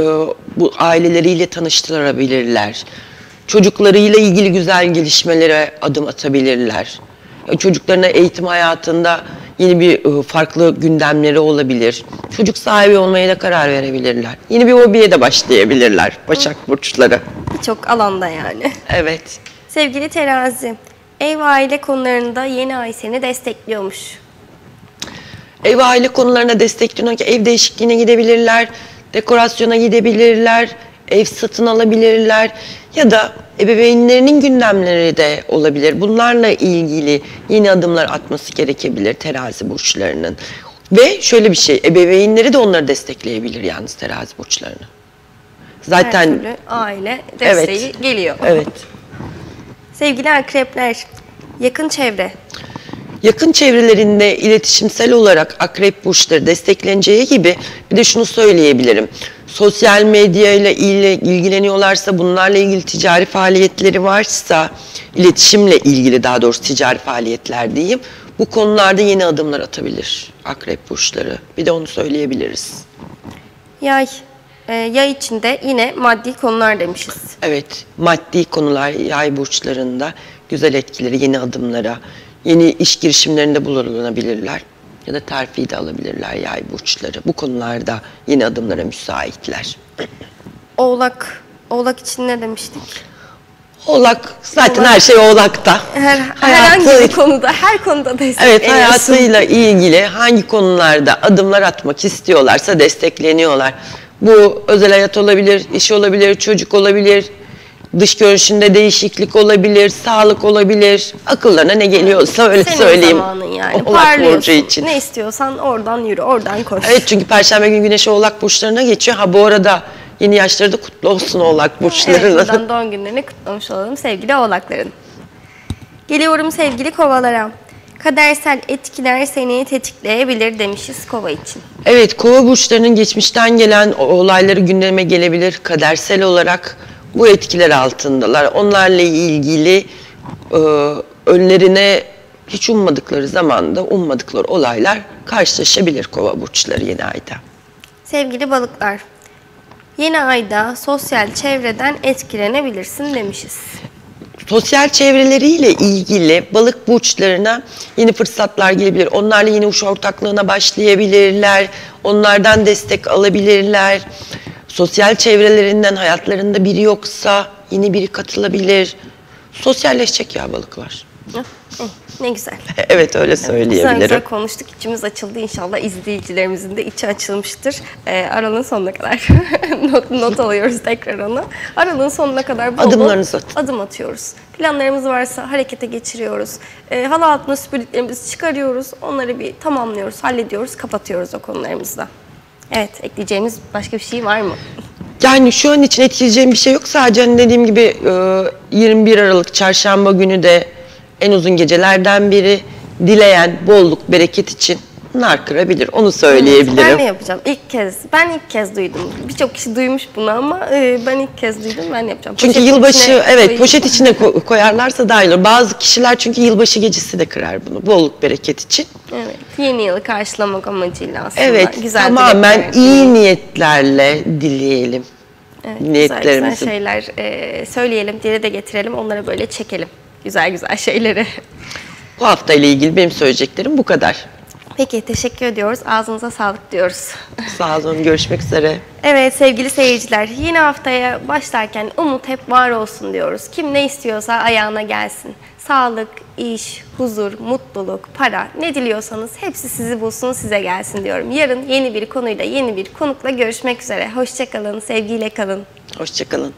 bu aileleriyle tanıştırabilirler. Çocuklarıyla ilgili güzel gelişmelere adım atabilirler. E, Çocuklarına eğitim hayatında yeni bir e, farklı gündemleri olabilir. Çocuk sahibi olmaya da karar verebilirler. Yeni bir hobiye de başlayabilirler Başak burçları. Birçok alanda yani. Evet. Sevgili terazi, ev aile konularında yeni ay seni destekliyormuş. Ev aile konularına destekliyor ki ev değişikliğine gidebilirler, dekorasyona gidebilirler, ev satın alabilirler ya da ebeveynlerinin gündemleri de olabilir. Bunlarla ilgili yeni adımlar atması gerekebilir terazi burçlarının. Ve şöyle bir şey, ebeveynleri de onları destekleyebilir yalnız terazi burçlarını. Her Zaten türlü aile desteği Evet. geliyor. evet. *laughs* Sevgili akrepler, yakın çevre, Yakın çevrelerinde iletişimsel olarak akrep burçları destekleneceği gibi bir de şunu söyleyebilirim. Sosyal medya ile il- ilgileniyorlarsa, bunlarla ilgili ticari faaliyetleri varsa, iletişimle ilgili daha doğrusu ticari faaliyetler diyeyim, bu konularda yeni adımlar atabilir akrep burçları. Bir de onu söyleyebiliriz. yay, e, yay içinde yine maddi konular demişiz. Evet, maddi konular yay burçlarında güzel etkileri, yeni adımlara, yeni iş girişimlerinde bulunabilirler. Ya da terfi de alabilirler yay burçları. Bu konularda yeni adımlara müsaitler. Oğlak, oğlak için ne demiştik? Oğlak, zaten Oğlak. her şey oğlakta. Her, Hayatı- herhangi bir konuda, her konuda destekleniyorsun. Evet, hayatıyla ilgili hangi konularda adımlar atmak istiyorlarsa destekleniyorlar. Bu özel hayat olabilir, iş olabilir, çocuk olabilir, dış görünüşünde değişiklik olabilir, sağlık olabilir. Akıllarına ne geliyorsa öyle Senin söyleyeyim. zamanın yani. Oğlak Parlıyorsun. burcu için. Ne istiyorsan oradan yürü, oradan koş. Evet çünkü Perşembe günü Güneş Oğlak burçlarına geçiyor. Ha bu arada yeni yaşları da kutlu olsun Oğlak Evet, burçlarının. buradan doğum günlerini kutlamış olalım sevgili oğlakların. Geliyorum sevgili kovalara. Kadersel etkiler seni tetikleyebilir demişiz kova için. Evet, kova burçlarının geçmişten gelen o- olayları gündeme gelebilir. Kadersel olarak bu etkiler altındalar. Onlarla ilgili e, önlerine hiç ummadıkları zamanda ummadıkları olaylar karşılaşabilir kova burçları yeni ayda. Sevgili balıklar, yeni ayda sosyal çevreden etkilenebilirsin demişiz. Sosyal çevreleriyle ilgili balık burçlarına yeni fırsatlar gelebilir. Onlarla yeni iş ortaklığına başlayabilirler. Onlardan destek alabilirler. Sosyal çevrelerinden hayatlarında biri yoksa yeni biri katılabilir. Sosyalleşecek ya balıklar. Ne güzel. *laughs* Evet öyle Güzel güzel söyleyebilirim. konuştuk. İçimiz açıldı. İnşallah izleyicilerimizin de içi açılmıştır. Ee, aralığın sonuna kadar *laughs* not, not alıyoruz tekrar onu. Aralığın sonuna kadar bol bol Adımlarınızı atın. adım atıyoruz. Planlarımız varsa harekete geçiriyoruz. Ee, halı altına süpürdüklerimizi çıkarıyoruz. Onları bir tamamlıyoruz, hallediyoruz, kapatıyoruz o konularımızı da. Evet, ekleyeceğimiz başka bir şey var mı? Yani şu an için etkileyeceğim bir şey yok. Sadece hani dediğim gibi e, 21 Aralık çarşamba günü de en uzun gecelerden biri. Dileyen bolluk, bereket için nar kırabilir. Onu Ben söyleyebilirim. de yapacağım. İlk kez. Ben ilk kez duydum. Birçok kişi duymuş bunu ama e, ben ilk kez duydum. Ben yapacağım. Çünkü yılbaşı içine evet koyayım. poşet içine ko- koyarlarsa daha iyi olur. Bazı kişiler çünkü yılbaşı gecesi de kırar bunu. Bolluk bereket için. Evet. Yeni yılı karşılamak amacıyla aslında. Evet güzel tamamen dilekler. iyi niyetlerle dileyelim. Evet, güzel, güzel niyetlerimizi. şeyler e, söyleyelim, dile de getirelim. Onları böyle çekelim. Güzel güzel şeyleri. Bu hafta ile ilgili benim söyleyeceklerim bu kadar. Peki teşekkür ediyoruz. Ağzınıza sağlık diyoruz. Sağ olun. Görüşmek üzere. Evet sevgili seyirciler yeni haftaya başlarken umut hep var olsun diyoruz. Kim ne istiyorsa ayağına gelsin. Sağlık, iş, huzur, mutluluk, para ne diliyorsanız hepsi sizi bulsun size gelsin diyorum. Yarın yeni bir konuyla yeni bir konukla görüşmek üzere. Hoşçakalın, sevgiyle kalın. Hoşçakalın.